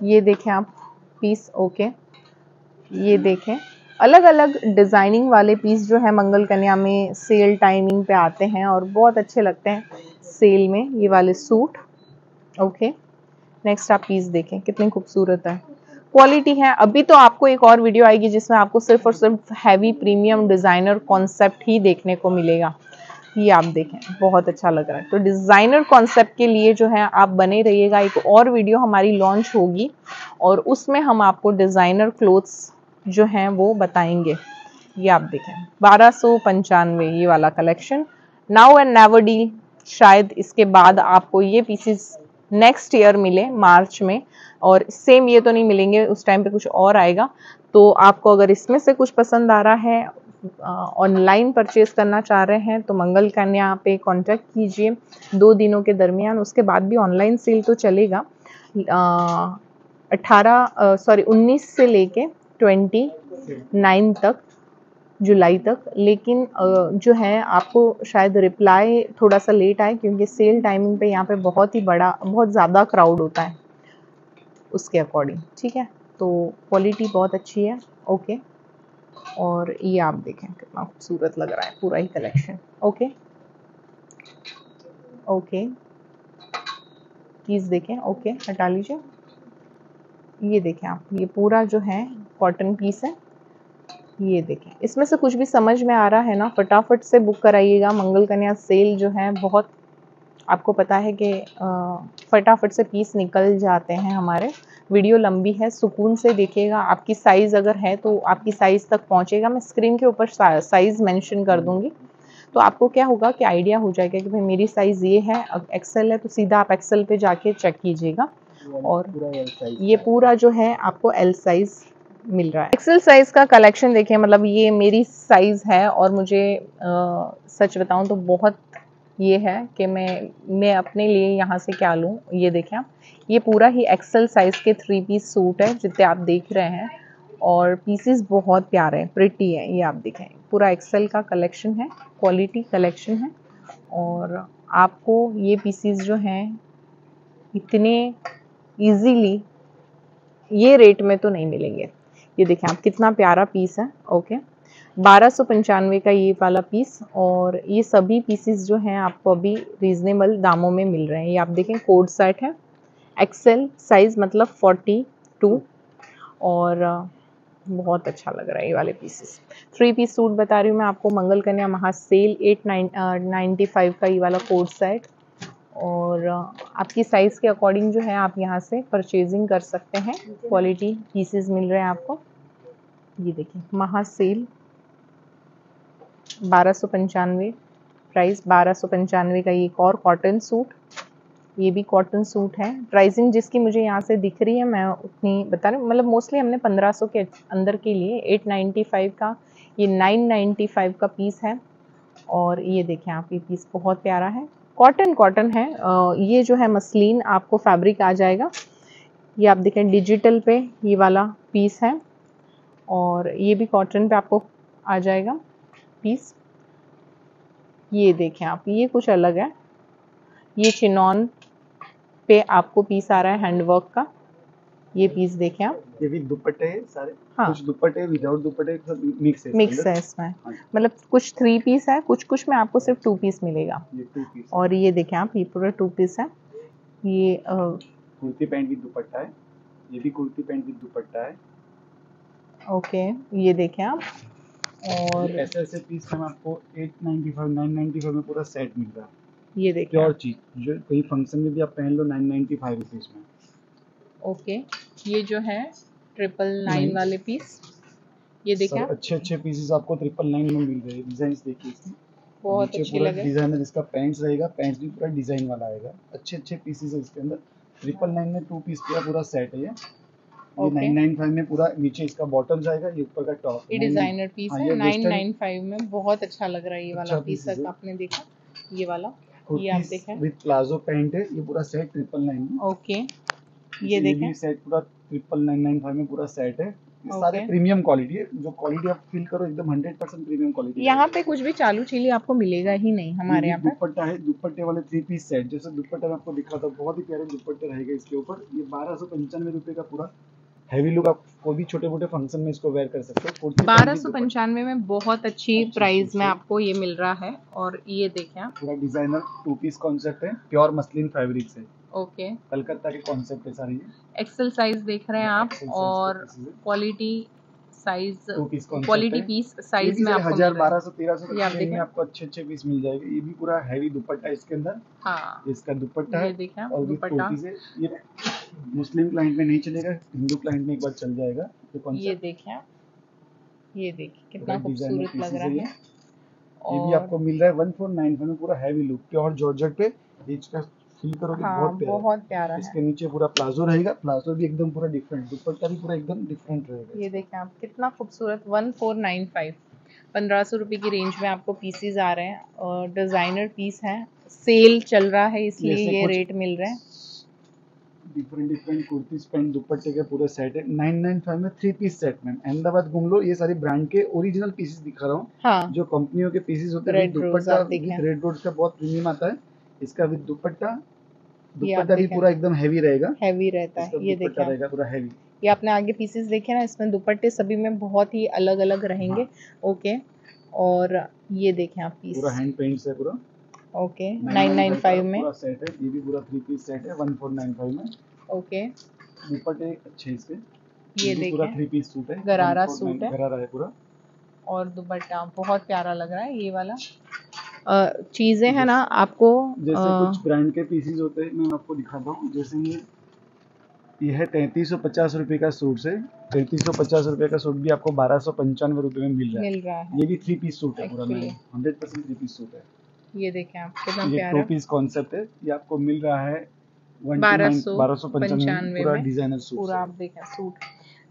ये देखें आप, पीस, ओके। ये देखें अलग अलग डिज़ाइनिंग वाले पीस जो है मंगल कन्या में सेल, टाइमिंग पे आते हैं और बहुत अच्छे लगते हैं। सेल में, ये वाले सूट। ओके नेक्स्ट आप पीस देखें, कितनी खूबसूरत है। क्वालिटी है, अभी तो आपको एक और वीडियो आएगी जिसमें आपको सिर्फ़ और सिर्फ़ हैवी प्रीमियम डिज़ाइनर कॉन्सेप्ट ही देखने को मिलेगा। ये आप देखें, बहुत अच्छा लग रहा है। तो डिज़ाइनर कॉन्सेप्ट के लिए जो है, आप बने रहिएगा। एक और वीडियो हमारी लॉन्च होगी और उसमें हम आपको डिज़ाइनर क्लोथ्स जो हैं, वो बताएँगे। ये आप देखें, बारह पंचानवे, ये वाला collection now and never deal शायद इसके बाद आपको ये पीसेस नेक्स्ट ईयर मिले मार्च में, और सेम ये तो नहीं मिलेंगे, उस टाइम पे कुछ और आएगा। तो आपको अगर इसमें से कुछ पसंद आ रहा है ऑनलाइन परचेज करना चाह रहे हैं तो मंगल कन्या पे कांटेक्ट कीजिए। दो दिनों के दरमियान, उसके बाद भी ऑनलाइन सेल तो चलेगा। अठारह सॉरी उन्नीस से लेके ट्वेंटी नाइन तक जुलाई तक। लेकिन जो है, आपको शायद रिप्लाई थोड़ा सा लेट आए, क्योंकि सेल टाइमिंग पे यहाँ पे बहुत ही बड़ा, बहुत ज़्यादा क्राउड होता है उसके अकॉर्डिंग ठीक है? तो क्वालिटी बहुत अच्छी है ओके और ये आप देखें, कितना खूबसूरत लग रहा है, पूरा ही कलेक्शन ओके ओके प्लीज़ देखें ओके हटा लीजिए। ये देखें आप, ये पूरा जो है कॉटन पीस है। ये देखें। इसमें से कुछ भी समझ में आ रहा है ना फटाफट से बुक कराइएगा। मंगल कन्या सेल जो है बहुत आपको पता है कि फटाफट से पीस निकल जाते हैं हमारे। वीडियो लंबी है सुकून से देखिएगा। आपकी साइज़ अगर है तो आपकी साइज़ तक पहुंचेगा। मैं स्क्रीन के ऊपर साइज़ मेंशन कर दूँगी। तो आपको क्या होगा कि आइडिया हो जाएगा कि भाई मेरी साइज़ ये है एक्सेल है तो सीधा आप एक्सेल पे जाके चेक कीजिएगा। और ये पूरा जो है आपको एल साइज़ मिल रहा है। एक्सेल साइज़ का कलेक्शन देखिए मतलब ये मेरी साइज़ है और मुझे आ, सच बताऊँ तो बहुत ये है कि मैं मैं अपने लिए यहाँ से क्या लूँ ये देखें आप। ये पूरा ही एक्सेल साइज़ के थ्री पीस सूट है जितने आप देख रहे हैं और पीसेस बहुत प्यारे हैं प्रिटी है ये आप देखें। पूरा एक्सेल का कलेक्शन है क्वालिटी कलेक्शन है और आपको ये पीसेस जो हैं इतने इजीली ये रेट में तो नहीं मिलेंगे। ये देखें, आप कितना प्यारा पीस है ओके बारह सौ पंचानवे का ये वाला पीस और ये सभी पीसेस जो हैं, आपको अभी रीज़नेबल दामों में मिल रहे हैं। ये आप देखें कोड सेट है एक्सेल साइज़ मतलब फोर्टी टू और बहुत अच्छा लग रहा है ये वाले पीसेस थ्री पीस सूट बता रही हूँ मैं आपको मंगल कन्या महा sale eight nine ninety five का ये वाला कोड सेट और आपकी साइज़ के अकॉर्डिंग जो है आप यहाँ से परचेजिंग कर सकते हैं। क्वालिटी पीसेस मिल रहे हैं आपको। ये देखिए महा सेल बारह सौ पंचानवे प्राइस बारह सौ पंचानवे का एक और कॉटन सूट ये भी कॉटन सूट है। प्राइसिंग जिसकी मुझे यहाँ से दिख रही है मैं उतनी बता रही हूँ। मतलब मोस्टली हमने 1500 के अंदर के लिए 895 का ये 995 का पीस है। और ये देखें आप ये पीस बहुत प्यारा है। कॉटन कॉटन है। ये जो है मसलिन, आपको फैब्रिक आ जाएगा। ये आप देखें डिजिटल पे ये वाला पीस है। और ये भी कॉटन पे आपको आ जाएगा पीस ये देखें आप, ये कुछ अलग है। ये चिनॉन पे आपको पीस आ रहा है हैंडवर्क का। ये पीस देखें आप। ये भी दुपट्टे हैं सारे। हाँ। कुछ दुपट्टे विदाउट दुपट्टे सब मिक्स है मिक्स है इसमें। हाँ। मतलब कुछ थ्री पीस है कुछ कुछ में आपको सिर्फ़ टू पीस मिलेगा। ये टू पीस और ये देखें आप ये पूरा टू पीस है। ये कुर्ती पैंट भी दुपट्टा है। ये भी कुर्ती पैंट भी दुपट्टा है। ओके ये देखें आप। और ऐसे ऐसे पीस में आपको 895 995 में पूरा सेट मिल रहा है। ये देखिए और चीज़ जो कहीं फ़ंक्शन में भी आप पहन लो 995 रुपीस में। ओके ये जो है ट्रिपल नाइन वाले पीस ये देखिए अच्छे अच्छे पीसेस आपको ट्रिपल नाइन में मिल रहे हैं। डिज़ाइन देखिए बहुत अच्छे लगे। डिज़ाइनर इसका पैंट्स रहेगा पैंट्स भी पूरा डिज़ाइन वाला आएगा। अच्छे अच्छे पीसेस है इसके अंदर। ट्रिपल नाइन में टू पीस पूरा पूरा सेट है ये। नाइन नाइन फाइव में पूरा नीचे इसका बॉटम जाएगा ये ऊपर का टॉप ये डिज़ाइनर पीस है नाइन नाइन फाइव में बहुत अच्छा लग रहा है ये वाला पीस अच्छा आपने देखा? ये वाला। ये आप देखें। विद प्लाजो पैंट है। ये पूरा सेट ट्रिपल नाइन में। ओके ये देखें। सेट पूरा ट्रिपल नाइन नाइन फाइव में पूरा सेट है। ये सारे प्रीमियम क्वालिटी है। जो क्वालिटी आप फील करो एकदम हंड्रेड परसेंट प्रीमियम क्वालिटी यहाँ पे कुछ भी चालू चीली आपको मिलेगा ही नहीं हमारे यहाँ पे। दुपट्टा है दुपट्टे वाले थ्री पीस सेट जैसे दुपट्टा मैं आपको दिखा था बहुत ही प्यारे दुपट्टे रहेगा इसके ऊपर। ये बारह सौ पंचानवे रुपए का पूरा हैवी लुक आप कोई भी छोटे मोटे फ़ंक्शन में इसको वेयर कर सकते हो। बारह सौ पंचानवे में बहुत अच्छी प्राइस में आपको ये मिल रहा है। और ये देखें पूरा डिज़ाइनर टू पीस कॉन्सेप्ट है। प्योर मसलिन फैब्रिक से ओके कलकत्ता के कॉन्सेप्ट है सारी एक्सेल साइज़ देख रहे हैं आप और। Quality size quality piece size में आपको हज़ार। बारह सौ तेरह सौ में आपको अच्छे अच्छे पीस मिल जाएँगे। ये भी पूरा हैवी दुपट्टा है इसके अंदर। हाँ। इसका दुपट्टा है। और दुपट्टा। ये मुस्लिम क्लाइंट में नहीं चलेगा हिंदू क्लाइंट में एक बार चल जाएगा ये ये कॉन्सेप्ट देखें आप। ये देखिए कितना खूबसूरत लग रहा है ये। भी आपको मिल रहा है। वन फोर नाइन में पूरा हैवी लुक प्योर जॉर्जेट पे इसका फील करोगे हाँ बहुत प्यारा बहुत प्यारा है। इसके नीचे पूरा प्लाजो रहेगा प्लाजो भी एकदम पूरा डिफरेंट दुपट्टा भी पूरा एकदम डिफरेंट रहेगा ये देखें आप कितना खूबसूरत वन फोर नाइन फाइव पंद्रह सौ रुपये की रेंज में आपको पीसीज आ रहे हैं और डिज़ाइनर पीस हैं। सेल चल रहा है इसलिए ये रेट मिल रहे हैं। डिफरेंट डिफरेंट कुर्तीज पैंट दुपट्टे का पूरा सेट है। 995 में three piece set ma'am Ahmedabad घूम लो ये सारी ब्रांड के ओरिजिनल पीसेस दिखा रहा हूँ। हाँ। जो कंपनियों के पीसेस होते हैं दुपट्टा रेड रोज का बहुत प्रीमियम आता है। इसका विद दुपट्टा दुपट्टा भी पूरा एकदम हैवी रहेगा। हैवी रहता है ये दुपट्टा देखें। आप। रहेगा पूरा हैवी ये आपने आगे पीसेस देखे ना इसमें दुपट्टे सभी में बहुत ही अलग अलग रहेंगे। ओके और ये देखें आप पीस पूरा हैंड पेंट्स है पूरा। ओके नाइन नाइन 995 फाइव में। पूरा सेट है ये भी पूरा थ्री पीस सेट है 1495 में। ओके दुपट्टे अच्छे इसके। ये भी पूरा थ्री पीस सूट है। गरारा सूट है। गरारा है पूरा। और दुपट्टा बहुत प्यारा लग रहा है ये वाला। चीज़ें हैं ना आपको जैसे अ, कुछ ब्रांड के पीसेस होते हैं मैं आपको दिखाता हूँ। जैसे ये ये है तैंतीस सौ पचास रुपये का सूट से। तैंतीस सौ पचास रुपये का सूट भी आपको बारह सौ पंचानवे रुपये में मिल रहा है। मिल रहा है। ये भी थ्री पीस सूट है पूरा hundred percent three piece suit है। ये देखें आप कितना ये प्यारा। टू पीस कॉन्सेप्ट है। ये आपको मिल रहा है बारह सौ पंचानवे पंचानवे पूरा डिज़ाइनर सूट पूरा आप देखें सूट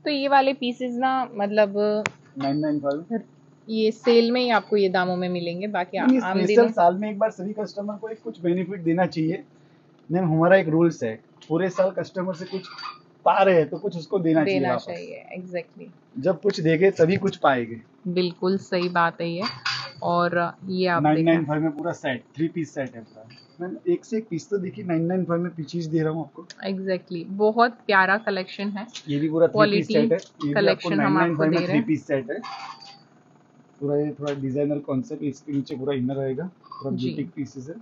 तो ये वाले पीसेस ना मतलब नाइन नाइन फाइव ये सेल में ही आपको ये दामों में मिलेंगे बाकी आम दिनों साल में एक बार सभी कस्टमर को एक कुछ बेनिफिट देना चाहिए मैम हमारा एक रूल्स है पूरे साल कस्टमर से कुछ पा रहे हैं तो कुछ उसको देना, चाहिए देना वापस। चाहिए एग्जैक्टली exactly. जब कुछ देगे तभी कुछ पाएँगे बिल्कुल सही बात है ये और ये आप नाइन नाइन फाइव में पूरा सेट थ्री पीस सेट है पूरा मैम एक से एक पीस तो देखिए नाइन नाइन फाइव में पीछे दे रहा हूँ आपको एग्जैक्टली exactly. बहुत प्यारा कलेक्शन है ये भी पूरा थ्री पीस सेट है ये भी आपको collection हम आपको दे रहे हैं। पूरा ये थोड़ा डिज़ाइनर कॉन्सेप्ट इसके नीचे पूरा इनर रहेगा पूरा। ब्यूटिक पीसेस है।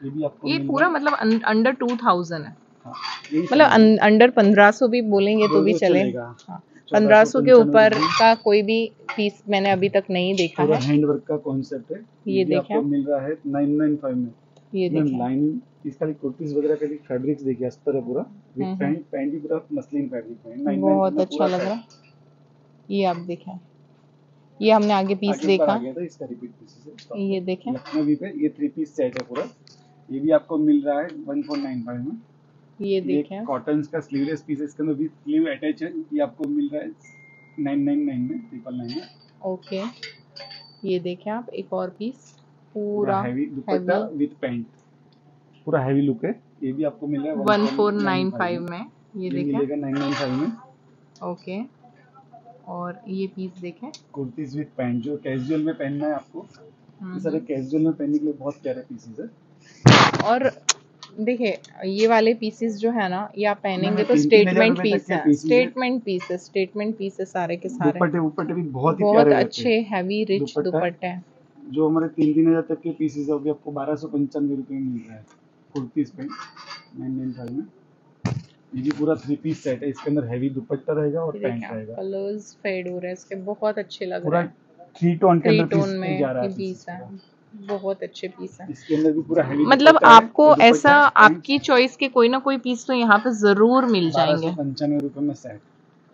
ये भी आपको ये पूरा मतलब अंडर टू थाउज़ेंड है। हाँ, मतलब अंडर पंद्रह सौ भी बोलेंगे तो भी चले। चलेगा। हाँ, 1495 पंद्रह सौ के ऊपर का कोई भी पीस मैंने अभी तक नहीं देखा पूरा है। हैंड वर्क का कॉन्सेप्ट है। ये भी देखें। आपको मिल रहा है नाइन नाइन फाइव में। ये मैम देखें। लाइन इसका कुर्तीज वगैरह का भी फैब्रिक्स देखिए अस्तर है पूरा। विद पैंट पैंट भी पूरा मसलिन फैब्रिक है। 99 बहुत अच्छा लग रहा है। ये आप देखें। ये हमने आगे पीस देखा। इसका रिपीट पीसेस ये देखें। लखनवी पे ये थ्री पीस सेट है पूरा। ये भी आपको मिल रहा है 1495 में। ये देखें। कॉटन का स्लीवलेस पीस है इसके अंदर विद स्लीव अटैच है ये आपको मिल रहा है 999 में ट्रिपल नाइन में। ओके ये देखें आप एक और पीस पूरा हैवी दुपट्टा विद पैंट पूरा हैवी लुक है। ये भी आपको मिल रहा है वन फोर नाइन 1495 फाइव में। ये देखें। मिलेगा 995 में। ओके और ये पीस देखें। कुर्तीज विद पैंट जो कैजुअल में पहनना है आपको। ये सारे कैजुअल में पहनने के लिए बहुत प्यारे पीसेस है। और देखिए ये वाले पीसेस जो है ना ये आप पहनेंगे तो स्टेटमेंट पीस है। स्टेटमेंट पीस है स्टेटमेंट पीस है सारे के सारे। दुपट्टे दुपट्टे भी बहुत ही बहुत अच्छे हैवी रिच दुपट्टे हैं जो हमारे तीन तीन हज़ार तक के पीसेस है वो भी आपको बारह सौ पंचानवे रुपये में मिल रहा है। कुर्तीज पे नाइन नाइन फाइव में। ये भी पूरा थ्री पीस सेट है इसके अंदर हैवी दुपट्टा रहेगा और पैंट रहेगा। कलर्स फेड हो रहे हैं इसके बहुत अच्छे लग रहे हैं। थ्री टोन के अंदर पीस में जा रहा है। पीस है बहुत अच्छे पीस है। इसके अंदर भी पूरा हैवी मतलब आपको ऐसा आपकी चॉइस के कोई ना कोई पीस तो यहाँ पे ज़रूर मिल जाएँगे। पंचानवे रुपए में सेट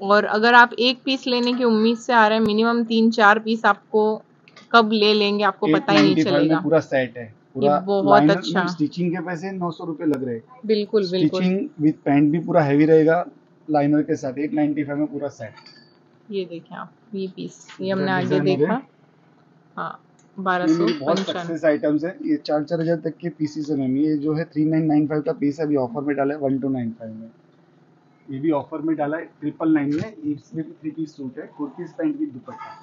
और अगर आप एक पीस लेने की उम्मीद से आ रहे हैं मिनिमम तीन चार पीस आपको कब ले लेंगे आपको पता ही नहीं चलेगा। पूरा सेट है। पूरा बहुत अच्छा। स्टिचिंग के पैसे नौ सौ रुपए लग रहे बिल्कुल स्टिचिंग विद पैंट भी पूरा हैवी रहेगा लाइनर के साथ 895 में पूरा सेट ये देखें आप ये पीस ये हमने आगे देखा। हाँ बारह सौ बहुत सक्सेस आइटम्स है। ये चार चार हज़ार तक के पीसेस है मैम। ये जो है थ्री नाइन नाइन फाइव का पीस अभी ऑफ़र में डाला है वन टू नाइन फाइव में। ये भी ऑफ़र में डाला है ट्रिपल नाइन में। इसमें भी थ्री पीस सूट है कुर्तीज पैंट भी दुपट्टा।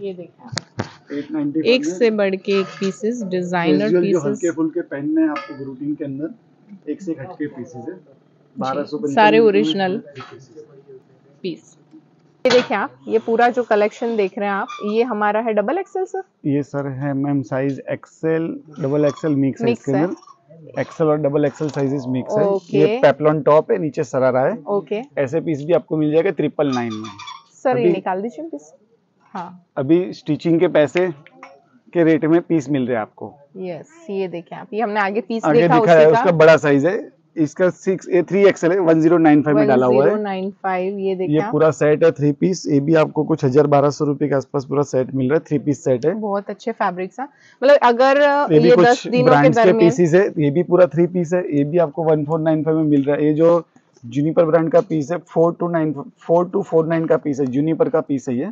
ये देखें। एट नाइनटी एक से बढ़ के एक पीसेस डिज़ाइनर जो हल्के पीसेस फुल्के पहनने हैं आपको रूटीन के अंदर एक से हटके पीसेस है। बारह सौ सारे ओरिजिनल पीस ये देखिए आप ये पूरा जो कलेक्शन देख रहे हैं आप ये हमारा है डबल एक्सेल सर ये सर है ma'am size XL double XL mix है है। अंदर। एक्सेल और डबल एक्सेल साइजेस मिक्स है। ये पेपलॉन टॉप है नीचे सरारा है। ओके ऐसे पीस भी आपको मिल जाएगा ट्रिपल नाइन में। सर ये निकाल दीजिए पीस हाँ। अभी स्टिचिंग के पैसे के रेट में पीस मिल रहे हैं आपको। यस ये देखिए आप। ये हमने आगे पीस आगे देखा दिखा है उसका बड़ा साइज़ है। इसका सिक्स ए थ्री एक्सएल है वन ज़ीरो नाइन फाइव में डाला हुआ है। 1095 ये देखिए ये पूरा सेट है थ्री पीस ये भी आपको कुछ हज़ार बारह सौ रुपए के आसपास पूरा सेट मिल रहा है थ्री पीस सेट है। बहुत अच्छे फैब्रिक्स हैं। मतलब अगर ये भी ये दस कुछ दिनों के ब्रांड्स के दरमियान पीसीस है ये भी पूरा थ्री पीस है। ये भी आपको वन फोर नाइन फाइव में मिल रहा है। ये जो जूनिपर ब्रांड का पीस है four two nine four two four nine का पीस है जूनिपर का पीस है ये।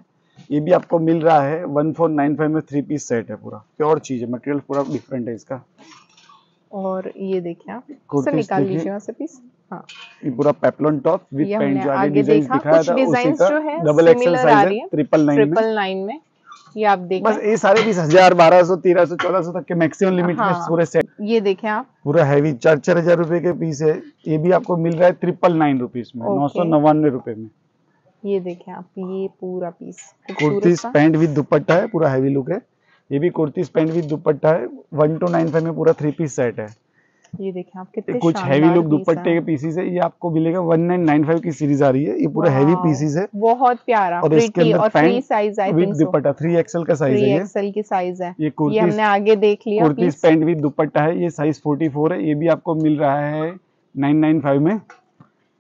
ये भी आपको मिल रहा है वन फोर नाइन फाइव में थ्री पीस सेट है पूरा। प्योर चीज़ है मटेरियल पूरा डिफरेंट है इसका। और ये देखिए आप सर निकाल लीजिए वहाँ से पीस हाँ। ये पूरा पेपलॉन टॉप विद पैंट जो आगे डिज़ाइन दिखाया था उसी का डबल एक्सेल साइज़ है ट्रिपल नाइन में। ट्रिपल नाइन में ये आप बस ये सारे पीस हज़ार बारह सौ तेरह सौ चौदह सौ तक के मैक्सिमम लिमिट हाँ, में। पूरे सेट ये देखें आप। पूरा हैवी चार चार हज़ार रुपए के पीस है। ये भी आपको मिल रहा है ट्रिपल नाइन रुपीज़ में नौ सौ नवानवे रुपए में। ये देखें आप ये पूरा piece kurtis pant with dupatta है पूरा हैवी लुक है। ये भी कुर्तीस पैंट विद दुपट्टा है वन टू नाइन फाइव में पूरा थ्री पीस सेट है। ये देखें आप कितने कुछ हैवी लुक दुपट्टे के पीसीस है ये आपको मिलेगा वन नाइन नाइन फाइव की सीरीज़ आ रही है। ये पूरा हैवी पीसीस है। बहुत प्यारा और इसके अंदर pant size with dupatta three XL का साइज़ है एक्सएल की साइज़ है। ये कुर्ती हमने आगे देख लिया kurtis piece pant with dupatta है ये साइज़ 44 है ये भी आपको मिल रहा है 995 में।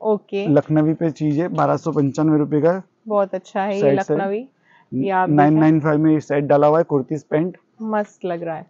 ओके। लखनवी पे चीज़ है बारह सौ पंचानवे रूपए का। बहुत अच्छा है ये लखनवी। नाइन नाइन फाइव में सेट डाला हुआ है कुर्तीस पेंट। मस्त लग रहा है।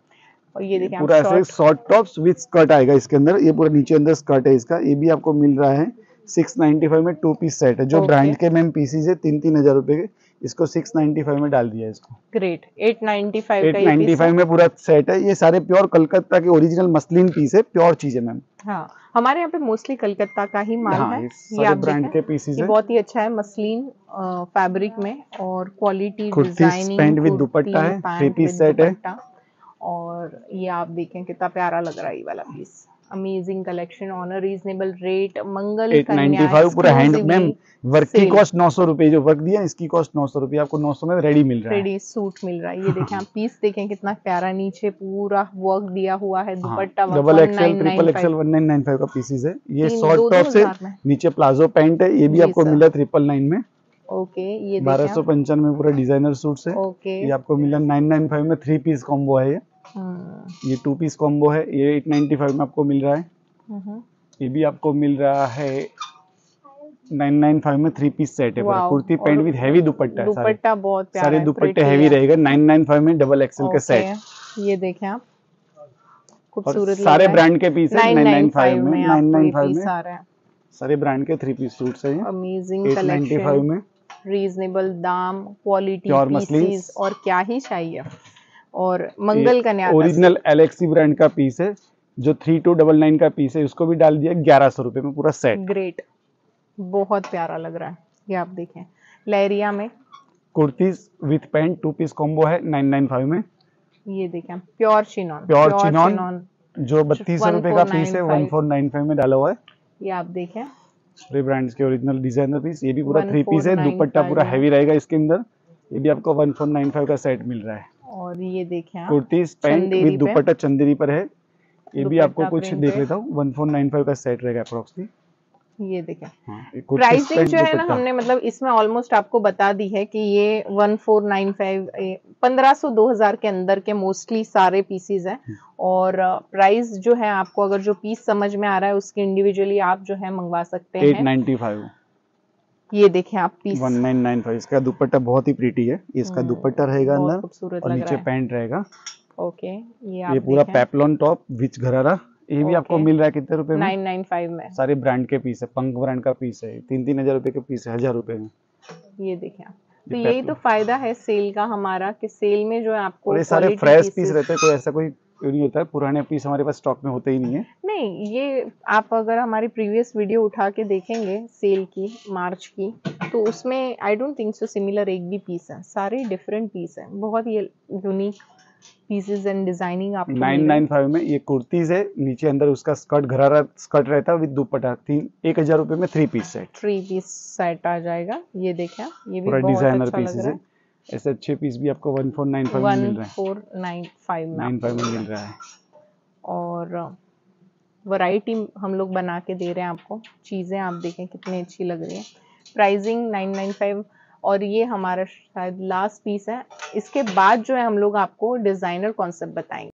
और ये देखिए पूरा ऐसे शॉर्ट टॉप्स विद स्कर्ट आएगा इसके अंदर। ये पूरा नीचे अंदर स्कर्ट है इसका। ये भी आपको मिल रहा है। सिक्स नाइन्टी फाइव में टू पीस सेट है। जो ब्रांड के मैम पीसीज है तीन तीन हज़ार रूपए के। इसको सिक्स नाइन्टी फाइव में डाल दिया इसको। ग्रेट 895 एट का पीस में पूरा सेट है। ये सारे प्योर कलकत्ता के ओरिजिनल मसलिन पीस है प्योर चीज़ है मैम। हाँ हमारे यहाँ पे मोस्टली कलकत्ता का ही माल हाँ है। ये आप ब्रांड के पीसीज है। बहुत ही अच्छा है मसलिन फैब्रिक में और quality designing pant with dupatta है, three piece set है। और ये आप देखें कितना प्यारा लग रहा है ये वाला piece amazing collection on a reasonable rate Mangal at ninety five पूरा हैंड मैम वर्क की कॉस्ट नौ सौ रुपए जो वर्क दिया इसकी कॉस्ट नौ सौ रुपए आपको नौ सौ में रेडी मिल रहा है। रेडी सूट मिल रहा है। ये देखें आप पीस देखें कितना प्यारा नीचे पूरा वर्क दिया हुआ है dupatta work double XL triple 1995 XL one nine nine five का पीसीज है। ये शॉर्ट टॉप से नीचे प्लाजो पैंट है ये भी आपको। मिला ट्रिपल नाइन में। ओके ये बारह सौ पंचानवे पूरा डिज़ाइनर सूट है। ओके ये आपको मिला नाइन नाइन फाइव में थ्री पीस कॉम्बो है ये। ये टू पीस कॉम्बो है ये एट नाइन्टी फाइव में आपको मिल रहा है। ये भी आपको मिल रहा है नाइन नाइन फाइव में थ्री पीस सेट है kurti pant with heavy dupatta है सारे। दुपट्टा बहुत प्यारा सारे दुपट्टे हैवी रहेगा नाइन नाइन फाइव में डबल एक्सएल के सेट ये देखें आप। खूबसूरत सारे ब्रांड के पीस है नाइन नाइन 995 फाइव में में नाइन आपको नाइन ये फाइव पीस में। आ रहे हैं। सारे ब्रांड के थ्री पीस सूट्स है। अमेजिंग कलेक्शन में। रीजनेबल दाम क्वालिटी। और क्या ही चाहिए। और मंगल कन्या ओरिजिनल एलेक्सी ब्रांड का पीस है जो थ्री टू डबल नाइन का पीस है उसको भी डाल दिया ग्यारह सौ रुपए में पूरा सेट ग्रेट बहुत प्यारा लग रहा है ये आप देखें। लहरिया में। Kurtis with pant two piece combo है नाइन नाइन फाइव में। ये देखें प्योर चिनॉन प्योर chinon। जो बत्तीस सौ रुपए का पीस है वन फोर नाइन फाइव में डाला हुआ है। ये आप देखें। ब्रांड्स के ओरिजिनल डिज़ाइनर पीस ये भी पूरा थ्री पीस है 1495 दुपट्टा पूरा। हैवी रहेगा इसके अंदर। ये भी आपको वन फोर नाइन फाइव का सेट मिल रहा है। और ये देखें आप कुर्तीज पैंट विद दुपट्टा चंदेरी पर है। ये भी आपको कुछ देख लेता हूँ। वन फोर नाइन फाइव का सेट रहेगा अप्रोक्सली ये देखें। हाँ, प्राइसिंग जो है ना हमने मतलब इसमें ऑलमोस्ट आपको बता दी है कि ये 1495 ए, 1500 2000 के अंदर के मोस्टली सारे पीसीज हैं। हम्म। और प्राइस जो है आपको अगर जो पीस समझ में आ रहा है उसके इंडिविजुअली आप जो है मंगवा सकते हैं। Ninety five. ये देखें आप piece one nine nine five इसका दुपट्टा बहुत ही प्रीटी है। इसका हम्म, दुपट्टा रहेगा अंदर और नीचे पैंट रहेगा। ओके ये आप ये पूरा पेपलॉन टॉप विच घरारा ये भी आपको मिल रहा है कितने रुपए में? 995 में। सारे ब्रांड के पीस है पंख ब्रांड का पीस है तीन तीन हज़ार रुपए के पीस है हज़ार रुपए में। ये देखें आप। तो यही तो फ़ायदा है सेल का हमारा कि सेल में जो है आपको सारे फ्रेश पीस रहते हैं कोई ऐसा कोई नहीं होता है पुराने पीस हमारे पास स्टॉक में होते ही नहीं है। नहीं ये आप अगर हमारी प्रीवियस वीडियो उठा के देखेंगे सेल की मार्च की तो उसमें I don't think so similar एक भी पीस है। सारे डिफरेंट पीस है। बहुत ही यूनिक पीसेस एंड डिज़ाइनिंग आपको नाइन नाइन फाइव में ये कुर्तीज है नीचे अंदर उसका स्कर्ट घरारा स्कर्ट रहता है विद दुपट्टा। तीन एक हज़ार रुपए में three piece set three piece set आ जाएगा। ये देखें ये भी बहुत डिज़ाइनर अच्छा है। है। ऐसे अच्छे पीस भी आपको वन फोर नाइन फाइव में मिल रहा है। फोर नाइन फाइव में नाइन फाइव में मिल रहा है। और वैरायटी हम लोग बना के दे रहे हैं आपको। चीज़ें आप देखें कितनी अच्छी लग रही है। प्राइसिंग नाइन नाइन फाइव और ये हमारा शायद लास्ट पीस है। इसके बाद जो है हम लोग आपको डिज़ाइनर कॉन्सेप्ट बताएँगे।